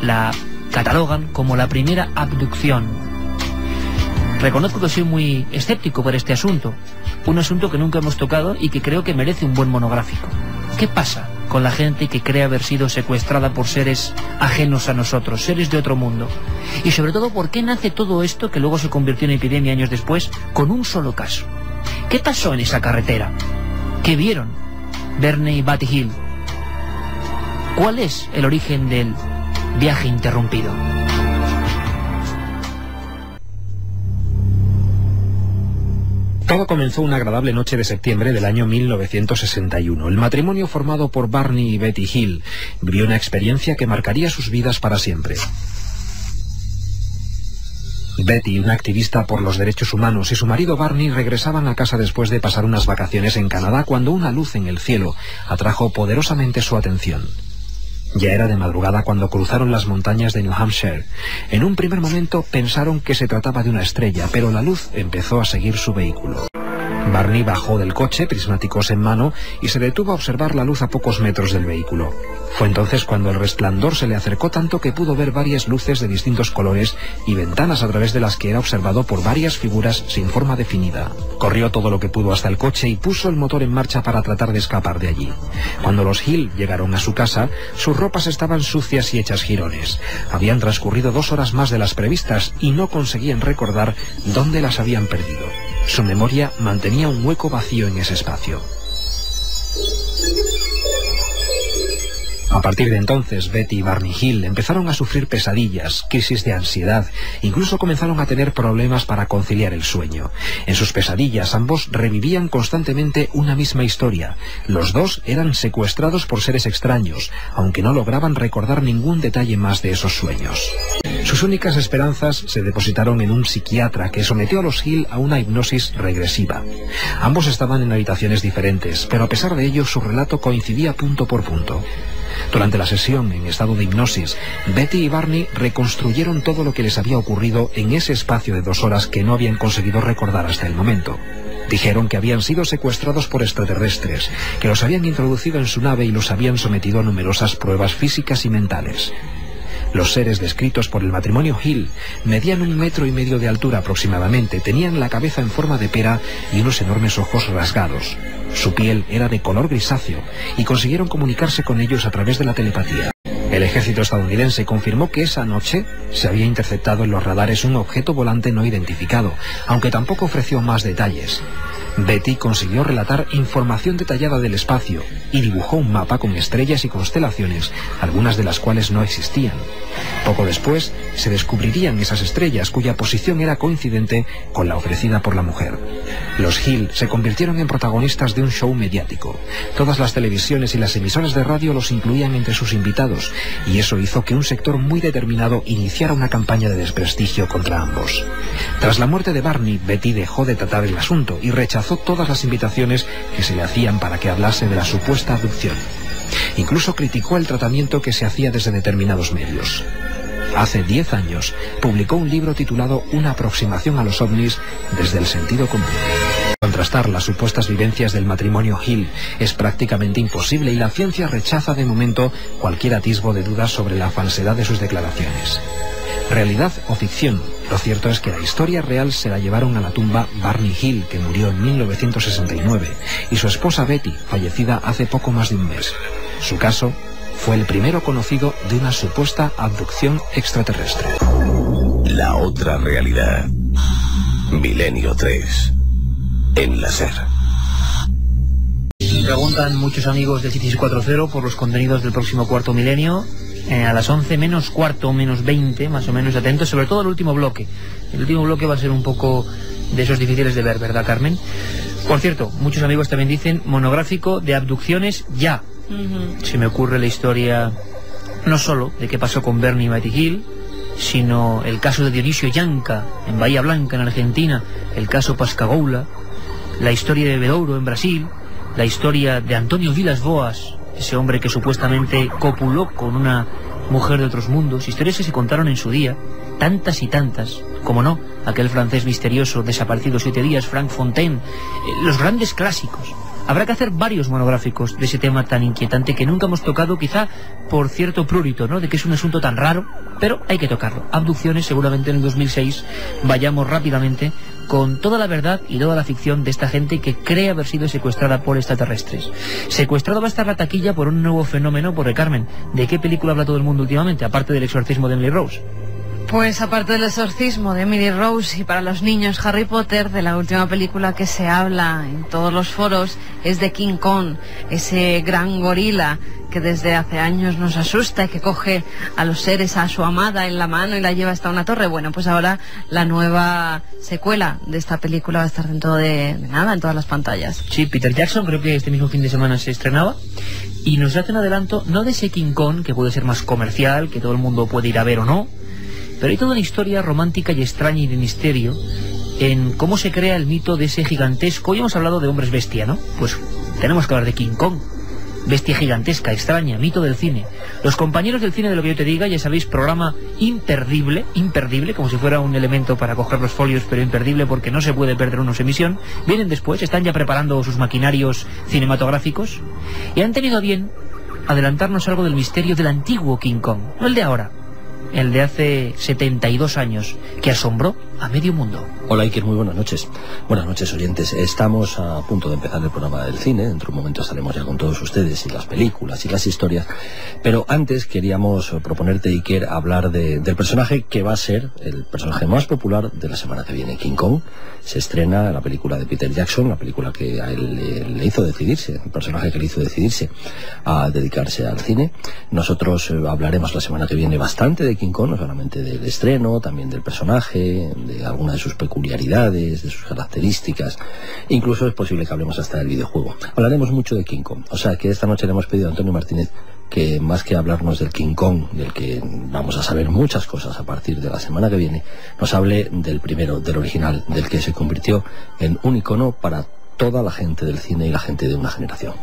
la catalogan como la primera abducción. Reconozco que soy muy escéptico por este asunto, un asunto que nunca hemos tocado y que creo que merece un buen monográfico. ¿Qué pasa con la gente que cree haber sido secuestrada por seres ajenos a nosotros, seres de otro mundo? Y sobre todo, ¿por qué nace todo esto que luego se convirtió en epidemia años después con un solo caso? ¿Qué pasó en esa carretera? ¿Qué vieron Bernie y Batty Hill? ¿Cuál es el origen del viaje interrumpido? Todo comenzó una agradable noche de septiembre del año 1961. El matrimonio formado por Barney y Betty Hill vivió una experiencia que marcaría sus vidas para siempre. Betty, una activista por los derechos humanos, y su marido Barney regresaban a casa después de pasar unas vacaciones en Canadá cuando una luz en el cielo atrajo poderosamente su atención. Ya era de madrugada cuando cruzaron las montañas de New Hampshire. En un primer momento pensaron que se trataba de una estrella, pero la luz empezó a seguir su vehículo. Barney bajó del coche, prismáticos en mano, y se detuvo a observar la luz a pocos metros del vehículo. Fue entonces cuando el resplandor se le acercó tanto que pudo ver varias luces de distintos colores y ventanas a través de las que era observado por varias figuras sin forma definida. Corrió todo lo que pudo hasta el coche y puso el motor en marcha para tratar de escapar de allí. Cuando los Hill llegaron a su casa, sus ropas estaban sucias y hechas jirones. Habían transcurrido dos horas más de las previstas y no conseguían recordar dónde las habían perdido. Su memoria mantenía un hueco vacío en ese espacio. A partir de entonces, Betty y Barney Hill empezaron a sufrir pesadillas, crisis de ansiedad, incluso comenzaron a tener problemas para conciliar el sueño. En sus pesadillas ambos revivían constantemente una misma historia. Los dos eran secuestrados por seres extraños, aunque no lograban recordar ningún detalle más de esos sueños. Sus únicas esperanzas se depositaron en un psiquiatra que sometió a los Hill a una hipnosis regresiva. Ambos estaban en habitaciones diferentes, pero a pesar de ello su relato coincidía punto por punto. Durante la sesión, en estado de hipnosis, Betty y Barney reconstruyeron todo lo que les había ocurrido en ese espacio de dos horas que no habían conseguido recordar hasta el momento. Dijeron que habían sido secuestrados por extraterrestres, que los habían introducido en su nave y los habían sometido a numerosas pruebas físicas y mentales. Los seres descritos por el matrimonio Hill medían un metro y medio de altura aproximadamente, tenían la cabeza en forma de pera y unos enormes ojos rasgados. Su piel era de color grisáceo y consiguieron comunicarse con ellos a través de la telepatía. El ejército estadounidense confirmó que esa noche se había interceptado en los radares un objeto volante no identificado, aunque tampoco ofreció más detalles. Betty consiguió relatar información detallada del espacio y dibujó un mapa con estrellas y constelaciones, algunas de las cuales no existían. Poco después se descubrirían esas estrellas cuya posición era coincidente con la ofrecida por la mujer. Los Hill se convirtieron en protagonistas de un show mediático. Todas las televisiones y las emisoras de radio los incluían entre sus invitados y eso hizo que un sector muy determinado iniciara una campaña de desprestigio contra ambos. Tras la muerte de Barney, Betty dejó de tratar el asunto y rechazó todas las invitaciones que se le hacían para que hablase de la supuesta abducción. Incluso criticó el tratamiento que se hacía desde determinados medios. Hace 10 años publicó un libro titulado Una aproximación a los ovnis desde el sentido común. Contrastar las supuestas vivencias del matrimonio Hill es prácticamente imposible y la ciencia rechaza de momento cualquier atisbo de dudas sobre la falsedad de sus declaraciones. Realidad o ficción, lo cierto es que la historia real se la llevaron a la tumba Barney Hill, que murió en 1969, y su esposa Betty, fallecida hace poco más de un mes. Su caso fue el primero conocido de una supuesta abducción extraterrestre. La otra realidad. Milenio 3. En la SER. Preguntan muchos amigos del Citis 4.0 por los contenidos del próximo cuarto milenio. Eh, a las 11 menos cuarto, menos 20, más o menos atentos, sobre todo el último bloque. El último bloque va a ser un poco de esos difíciles de ver, ¿verdad, Carmen? Por cierto, muchos amigos también dicen monográfico de abducciones ya. Se me ocurre la historia no solo de qué pasó con Bernie Matty Hill, sino el caso de Dionisio Yanca en Bahía Blanca, en Argentina, el caso Pascagoula, la historia de Bedouro en Brasil, la historia de Antonio Vilas Boas, ese hombre que supuestamente copuló con una mujer de otros mundos, historias que se contaron en su día, tantas y tantas, como no, aquel francés misterioso desaparecido siete días, Frank Fontaine, eh, los grandes clásicos. Habrá que hacer varios monográficos de ese tema tan inquietante que nunca hemos tocado, quizá por cierto prurito, ¿no? De que es un asunto tan raro, pero hay que tocarlo. Abducciones, seguramente en el 2006 vayamos rápidamente con toda la verdad y toda la ficción de esta gente que cree haber sido secuestrada por extraterrestres. Secuestrado va a estar la taquilla por un nuevo fenómeno, por Carmen. ¿De qué película habla todo el mundo últimamente, aparte del exorcismo de Emily Rose? Pues aparte del exorcismo de Emily Rose y para los niños Harry Potter, de la última película que se habla en todos los foros es de King Kong, ese gran gorila que desde hace años nos asusta y que coge a los seres, a su amada en la mano y la lleva hasta una torre. Bueno, pues ahora la nueva secuela de esta película va a estar dentro de, de nada, en todas las pantallas. Sí, Peter Jackson creo que este mismo fin de semana se estrenaba y nos hace un adelanto no de ese King Kong que puede ser más comercial, que todo el mundo puede ir a ver o no, pero hay toda una historia romántica y extraña y de misterio en cómo se crea el mito de ese gigantesco. Hoy hemos hablado de hombres bestia, ¿no? Pues tenemos que hablar de King Kong. Bestia gigantesca, extraña, mito del cine. Los compañeros del cine de lo que yo te diga, ya sabéis, programa imperdible, imperdible, como si fuera un elemento para coger los folios, pero imperdible porque no se puede perder una emisión. Vienen después, están ya preparando sus maquinarios cinematográficos y han tenido bien adelantarnos algo del misterio del antiguo King Kong, no el de ahora, el de hace 72 años, que asombró a medio mundo. Hola Iker, muy buenas noches. Buenas noches oyentes. Estamos a punto de empezar el programa del cine. Dentro de un momento estaremos ya con todos ustedes y las películas y las historias. Pero antes queríamos proponerte, Iker, hablar de, del personaje que va a ser el personaje más popular de la semana que viene, King Kong. Se estrena la película de Peter Jackson, la película que a él le, le hizo decidirse, el personaje que le hizo decidirse a dedicarse al cine. Nosotros eh, hablaremos la semana que viene bastante de King Kong, no solamente del estreno, también del personaje, de alguna de sus peculiaridades, de sus características. Incluso es posible que hablemos hasta del videojuego. Hablaremos mucho de King Kong. O sea que esta noche le hemos pedido a Antonio Martínez que más que hablarnos del King Kong, del que vamos a saber muchas cosas a partir de la semana que viene, nos hable del primero, del original, del que se convirtió en un icono para toda la gente del cine y la gente de una generación.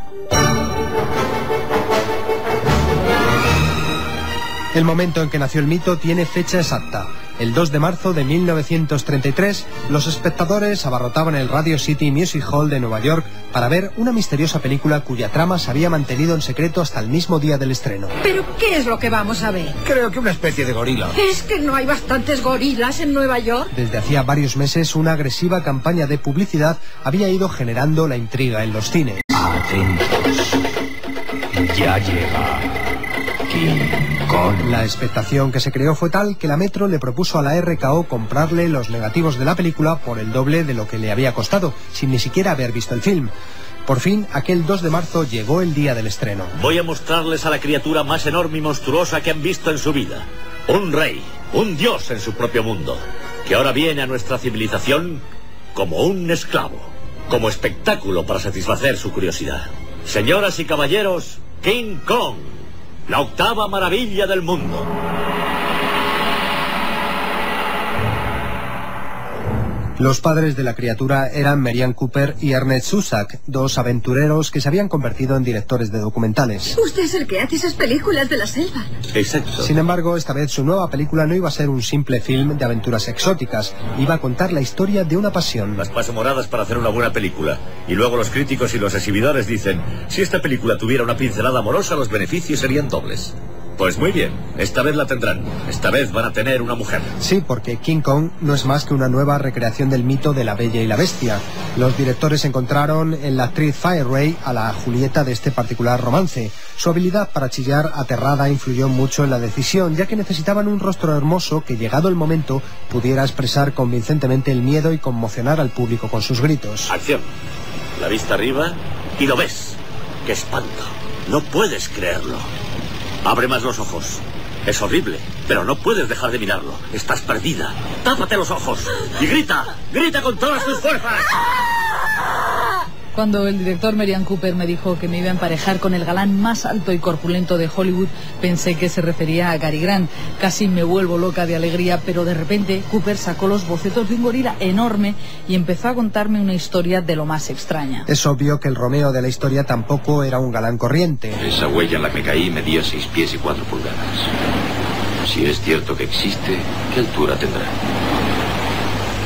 El momento en que nació el mito tiene fecha exacta. El 2 de marzo de 1933, los espectadores abarrotaban el Radio City Music Hall de Nueva York para ver una misteriosa película cuya trama se había mantenido en secreto hasta el mismo día del estreno. ¿Pero qué es lo que vamos a ver? Creo que una especie de gorila. ¿Es que no hay bastantes gorilas en Nueva York? Desde hacía varios meses, una agresiva campaña de publicidad había ido generando la intriga en los cines. Atentos. Ya llega King La expectación que se creó fue tal que la Metro le propuso a la RKO comprarle los negativos de la película por el doble de lo que le había costado, sin ni siquiera haber visto el film. Por fin, aquel 2 de marzo llegó el día del estreno. Voy a mostrarles a la criatura más enorme y monstruosa que han visto en su vida. Un rey, un dios en su propio mundo, que ahora viene a nuestra civilización como un esclavo, como espectáculo para satisfacer su curiosidad. Señoras y caballeros, King Kong, la octava maravilla del mundo. Los padres de la criatura eran Merian Cooper y Ernest Susak, dos aventureros que se habían convertido en directores de documentales. Usted es el que hace esas películas de la selva. Exacto. Sin embargo, esta vez su nueva película no iba a ser un simple film de aventuras exóticas, iba a contar la historia de una pasión. Las paso moradas para hacer una buena película. Y luego los críticos y los exhibidores dicen, si esta película tuviera una pincelada amorosa, los beneficios serían dobles. Pues muy bien, esta vez la tendrán. Esta vez van a tener una mujer. Sí, porque King Kong no es más que una nueva recreación del mito de la Bella y la Bestia. Los directores encontraron en la actriz Fire Ray a la Julieta de este particular romance. Su habilidad para chillar aterrada influyó mucho en la decisión, ya que necesitaban un rostro hermoso que, llegado el momento, pudiera expresar convincentemente el miedo y conmocionar al público con sus gritos. Acción. La vista arriba y lo ves. ¡Qué espanto! No puedes creerlo. Abre más los ojos. Es horrible, pero no puedes dejar de mirarlo. Estás perdida. Tápate los ojos y grita, grita con todas tus fuerzas. Cuando el director Merian Cooper me dijo que me iba a emparejar con el galán más alto y corpulento de Hollywood, pensé que se refería a Cary Grant. Casi me vuelvo loca de alegría, pero de repente Cooper sacó los bocetos de un gorila enorme y empezó a contarme una historia de lo más extraña. Es obvio que el Romeo de la historia tampoco era un galán corriente. Esa huella en la que caí medía seis pies y cuatro pulgadas. Si es cierto que existe, ¿qué altura tendrá?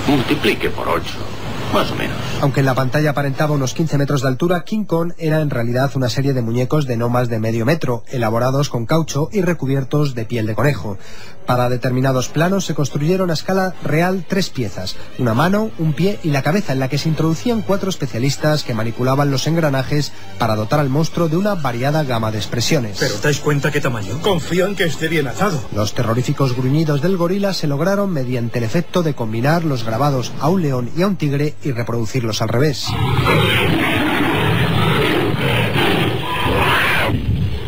Multiplique por ocho Más o menos. Aunque en la pantalla aparentaba unos 15 metros de altura, King Kong era en realidad una serie de muñecos de no más de medio metro, elaborados con caucho y recubiertos de piel de conejo. Para determinados planos se construyeron a escala real tres piezas, una mano, un pie y la cabeza, en la que se introducían cuatro especialistas que manipulaban los engranajes para dotar al monstruo de una variada gama de expresiones. ¿Pero dais cuenta qué tamaño? Confío en que esté bien atado. Los terroríficos gruñidos del gorila se lograron mediante el efecto de combinar los grabados a un león y a un tigre y reproducirlos al revés.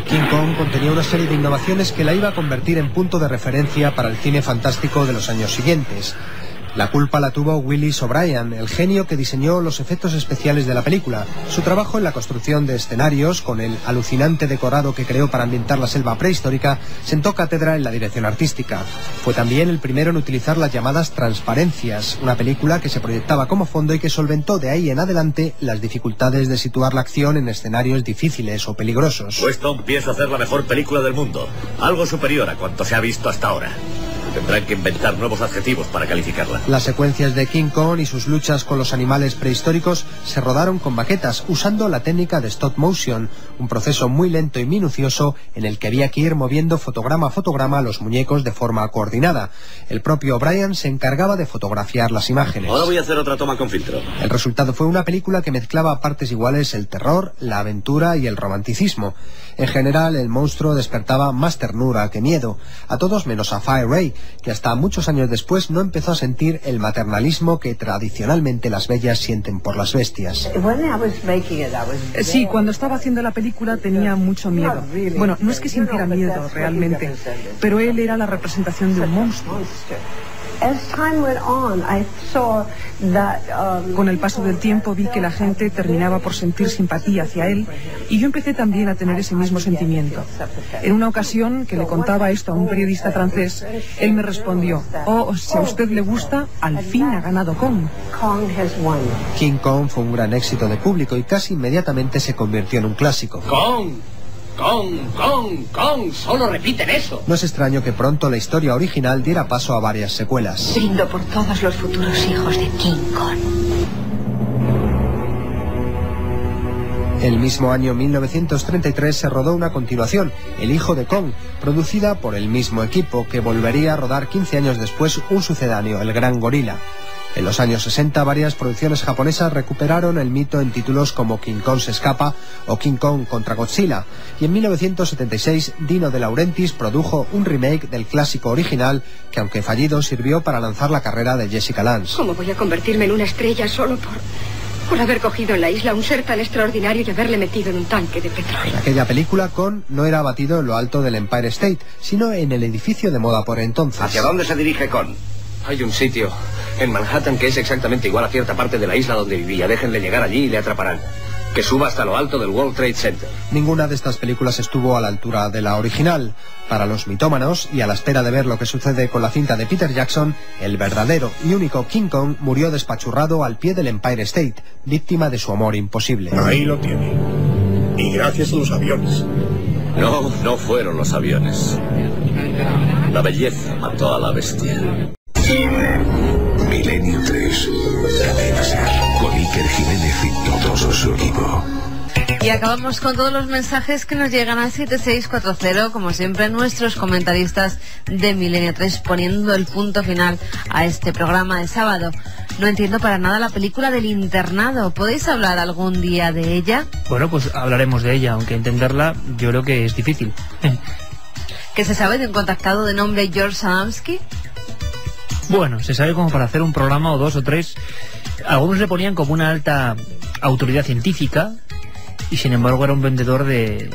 King Kong contenía una serie de innovaciones que la iba a convertir en punto de referencia para el cine fantástico de los años siguientes. La culpa la tuvo Willis O'Brien, el genio que diseñó los efectos especiales de la película. Su trabajo en la construcción de escenarios, con el alucinante decorado que creó para ambientar la selva prehistórica, sentó cátedra en la dirección artística. Fue también el primero en utilizar las llamadas transparencias, una película que se proyectaba como fondo y que solventó de ahí en adelante las dificultades de situar la acción en escenarios difíciles o peligrosos. Weston piensa hacer la mejor película del mundo, algo superior a cuanto se ha visto hasta ahora. Tendrán que inventar nuevos adjetivos para calificarla. Las secuencias de King Kong y sus luchas con los animales prehistóricos se rodaron con maquetas usando la técnica de stop motion, un proceso muy lento y minucioso en el que había que ir moviendo fotograma a fotograma los muñecos de forma coordinada. El propio O'Brien se encargaba de fotografiar las imágenes. Ahora voy a hacer otra toma con filtro. El resultado fue una película que mezclaba a partes iguales el terror, la aventura y el romanticismo. En general, el monstruo despertaba más ternura que miedo, a todos menos a Fire Ray, que hasta muchos años después no empezó a sentir el maternalismo que tradicionalmente las bellas sienten por las bestias. Sí, cuando estaba haciendo la película tenía mucho miedo. Bueno, no es que sintiera miedo realmente, pero él era la representación de un monstruo. Con el paso del tiempo vi que la gente terminaba por sentir simpatía hacia él y yo empecé también a tener ese mismo sentimiento. En una ocasión que le contaba esto a un periodista francés, él me respondió, oh, si a usted le gusta, al fin ha ganado Kong. King Kong fue un gran éxito de público y casi inmediatamente se convirtió en un clásico. Kong, Kong, Kong, Kong, solo repiten eso. No es extraño que pronto la historia original diera paso a varias secuelas. Brindo por todos los futuros hijos de King Kong. El mismo año 1933 se rodó una continuación, El Hijo de Kong, producida por el mismo equipo que volvería a rodar 15 años después un sucedáneo, El Gran Gorila. En los años 60 varias producciones japonesas recuperaron el mito en títulos como King Kong se escapa o King Kong contra Godzilla y en 1976 Dino De Laurentiis produjo un remake del clásico original que aunque fallido sirvió para lanzar la carrera de Jessica Lange. ¿Cómo voy a convertirme en una estrella solo por, por haber cogido en la isla un ser tan extraordinario y haberle metido en un tanque de petróleo? En aquella película Kong no era abatido en lo alto del Empire State, sino en el edificio de moda por entonces. ¿Hacia dónde se dirige Kong? Hay un sitio en Manhattan que es exactamente igual a cierta parte de la isla donde vivía. Déjenle llegar allí y le atraparán. Que suba hasta lo alto del World Trade Center. Ninguna de estas películas estuvo a la altura de la original. Para los mitómanos, y a la espera de ver lo que sucede con la cinta de Peter Jackson, el verdadero y único King Kong murió despachurrado al pie del Empire State, víctima de su amor imposible. Ahí lo tiene. Y gracias a los aviones. No, no fueron los aviones. La belleza mató a la bestia. Milenio 3. Cadena Ser. Con Iker Jiménez y todo su equipo. Y acabamos con todos los mensajes que nos llegan al 7640, como siempre, nuestros comentaristas de Milenio 3 poniendo el punto final a este programa de sábado. No entiendo para nada la película del internado. ¿Podéis hablar algún día de ella? Bueno, pues hablaremos de ella, aunque entenderla yo creo que es difícil. ¿Qué se sabe de un contactado de nombre George Adamski? Bueno, se sabe como para hacer un programa o dos o tres. Algunos le ponían como una alta autoridad científica y sin embargo era un vendedor de,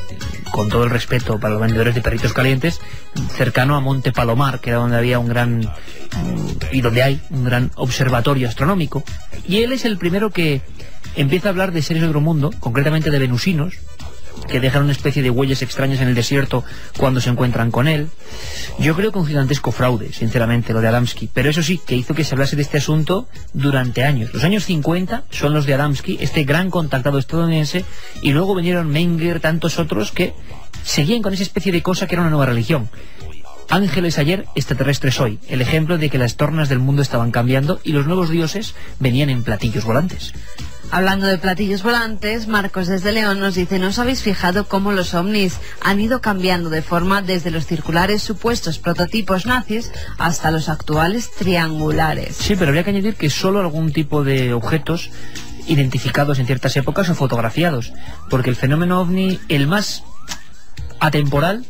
con todo el respeto para los vendedores de perritos calientes, cercano a Monte Palomar, que era donde había un gran, y donde hay un gran observatorio astronómico. Y él es el primero que empieza a hablar de seres de otro mundo, concretamente de venusinos, que dejan una especie de huellas extrañas en el desierto cuando se encuentran con él. Yo creo que un gigantesco fraude, sinceramente, lo de Adamski, pero eso sí, que hizo que se hablase de este asunto durante años. Los años 50 son los de Adamski, este gran contactado estadounidense, y luego vinieron Menger, tantos otros que seguían con esa especie de cosa que era una nueva religión. Ángeles ayer, extraterrestres hoy. El ejemplo de que las tornas del mundo estaban cambiando y los nuevos dioses venían en platillos volantes. Hablando de platillos volantes, Marcos desde León nos dice, ¿no os habéis fijado cómo los ovnis han ido cambiando de forma desde los circulares supuestos prototipos nazis hasta los actuales triangulares? Sí, pero habría que añadir que solo algún tipo de objetos identificados en ciertas épocas o fotografiados, porque el fenómeno ovni, el más atemporal,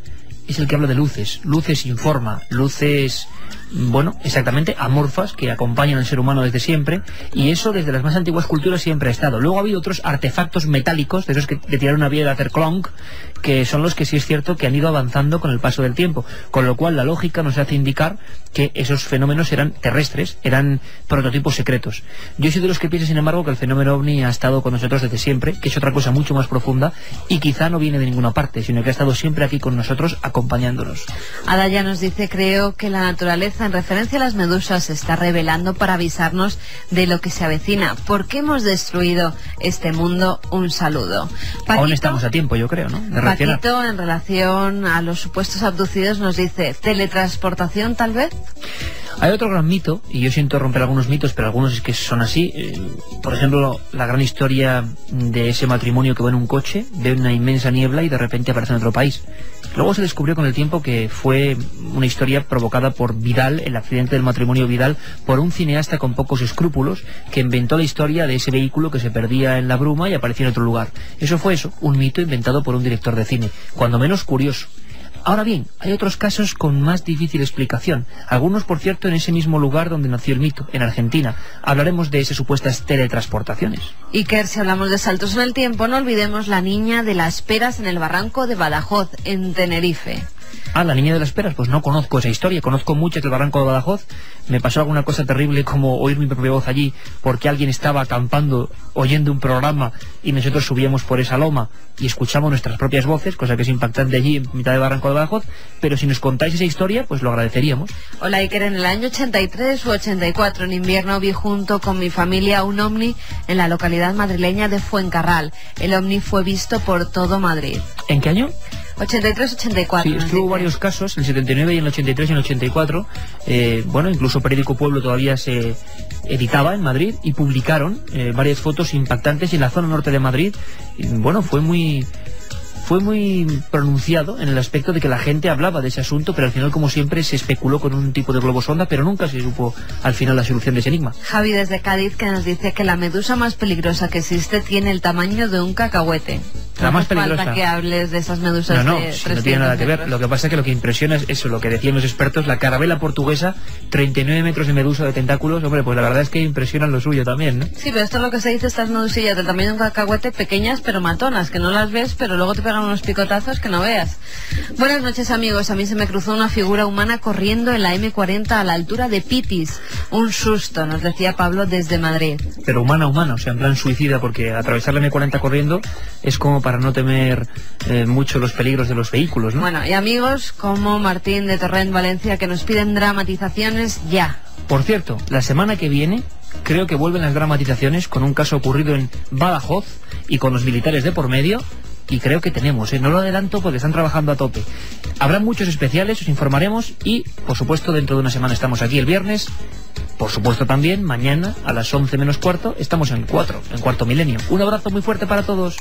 es el que habla de luces, luces sin forma, luces bueno, exactamente, amorfas que acompañan al ser humano desde siempre y eso desde las más antiguas culturas siempre ha estado. Luego ha habido otros artefactos metálicos, de esos que de tirar una piedra hacer clonk, que son los que sí es cierto que han ido avanzando con el paso del tiempo, con lo cual la lógica nos hace indicar que esos fenómenos eran terrestres, eran prototipos secretos. Yo soy de los que pienso, sin embargo, que el fenómeno ovni ha estado con nosotros desde siempre, que es otra cosa mucho más profunda y quizá no viene de ninguna parte, sino que ha estado siempre aquí con nosotros acompañándonos. Adaya nos dice, creo que la naturaleza en referencia a las medusas se está revelando para avisarnos de lo que se avecina. ¿Por qué hemos destruido este mundo? Un saludo. Aún estamos a tiempo, yo creo, ¿no? De. Paquito, en relación a los supuestos abducidos, nos dice, ¿teletransportación tal vez? Hay otro gran mito, y yo siento romper algunos mitos, pero algunos es que son así. Eh, por ejemplo, la gran historia de ese matrimonio que va en un coche, ve una inmensa niebla y de repente aparece en otro país. Luego se descubrió con el tiempo que fue una historia provocada por Vidal, el accidente del matrimonio Vidal, por un cineasta con pocos escrúpulos que inventó la historia de ese vehículo que se perdía en la bruma y aparecía en otro lugar. Eso fue eso, un mito inventado por un director de cine, cuando menos curioso. Ahora bien, hay otros casos con más difícil explicación. Algunos, por cierto, en ese mismo lugar donde nació el mito, en Argentina. Hablaremos de esas supuestas teletransportaciones. Iker, si hablamos de saltos en el tiempo, no olvidemos la niña de las peras en el barranco de Badajoz, en Tenerife. Ah, la niña de las peras, pues no conozco esa historia, conozco muchas del barranco de Badajoz. Me pasó alguna cosa terrible como oír mi propia voz allí porque alguien estaba acampando oyendo un programa y nosotros subíamos por esa loma y escuchamos nuestras propias voces, cosa que es impactante allí en mitad del barranco de Badajoz, pero si nos contáis esa historia, pues lo agradeceríamos. Hola Iker, en el año 83 u 84 en invierno vi junto con mi familia un ovni en la localidad madrileña de Fuencarral. El ovni fue visto por todo Madrid. ¿En qué año? 83-84. Sí, es que hubo varios casos, en el 79 y en el 83 y en el 84. Eh, bueno, incluso Periódico Pueblo todavía se editaba en Madrid y publicaron eh, varias fotos impactantes y en la zona norte de Madrid. y, bueno, fue muy fue muy pronunciado en el aspecto de que la gente hablaba de ese asunto, pero al final, como siempre, se especuló con un tipo de globo sonda, pero nunca se supo al final la solución de ese enigma. Javi desde Cádiz que nos dice que la medusa más peligrosa que existe tiene el tamaño de un cacahuete. La No más hace falta peligrosa. que hables de esas medusas No, no, de si no tiene nada que ver. 300 Lo que pasa es que lo que impresiona es eso, lo que decían los expertos, la carabela portuguesa, 39 metros de medusa de tentáculos. Hombre, pues la verdad es que impresionan lo suyo también, ¿no? Sí, pero esto es lo que se dice, estas medusillas del tamaño de un cacahuete, pequeñas pero matonas, que no las ves, pero luego te pegan unos picotazos que no veas. Buenas noches amigos, a mí se me cruzó una figura humana corriendo en la M40 a la altura de Pitis. Un susto, nos decía Pablo desde Madrid. Pero humana, humana, o sea, en plan suicida, porque atravesar la M40 corriendo es como para no temer eh, mucho los peligros de los vehículos, ¿no? Bueno, y amigos como Martín de Torrent Valencia que nos piden dramatizaciones ya. Por cierto, la semana que viene creo que vuelven las dramatizaciones con un caso ocurrido en Badajoz y con los militares de por medio. Y creo que tenemos, ¿eh? no lo adelanto porque están trabajando a tope. Habrá muchos especiales, os informaremos y, por supuesto, dentro de una semana estamos aquí el viernes. Por supuesto también, mañana a las 11 menos cuarto, estamos en 4, en cuarto milenio. Un abrazo muy fuerte para todos.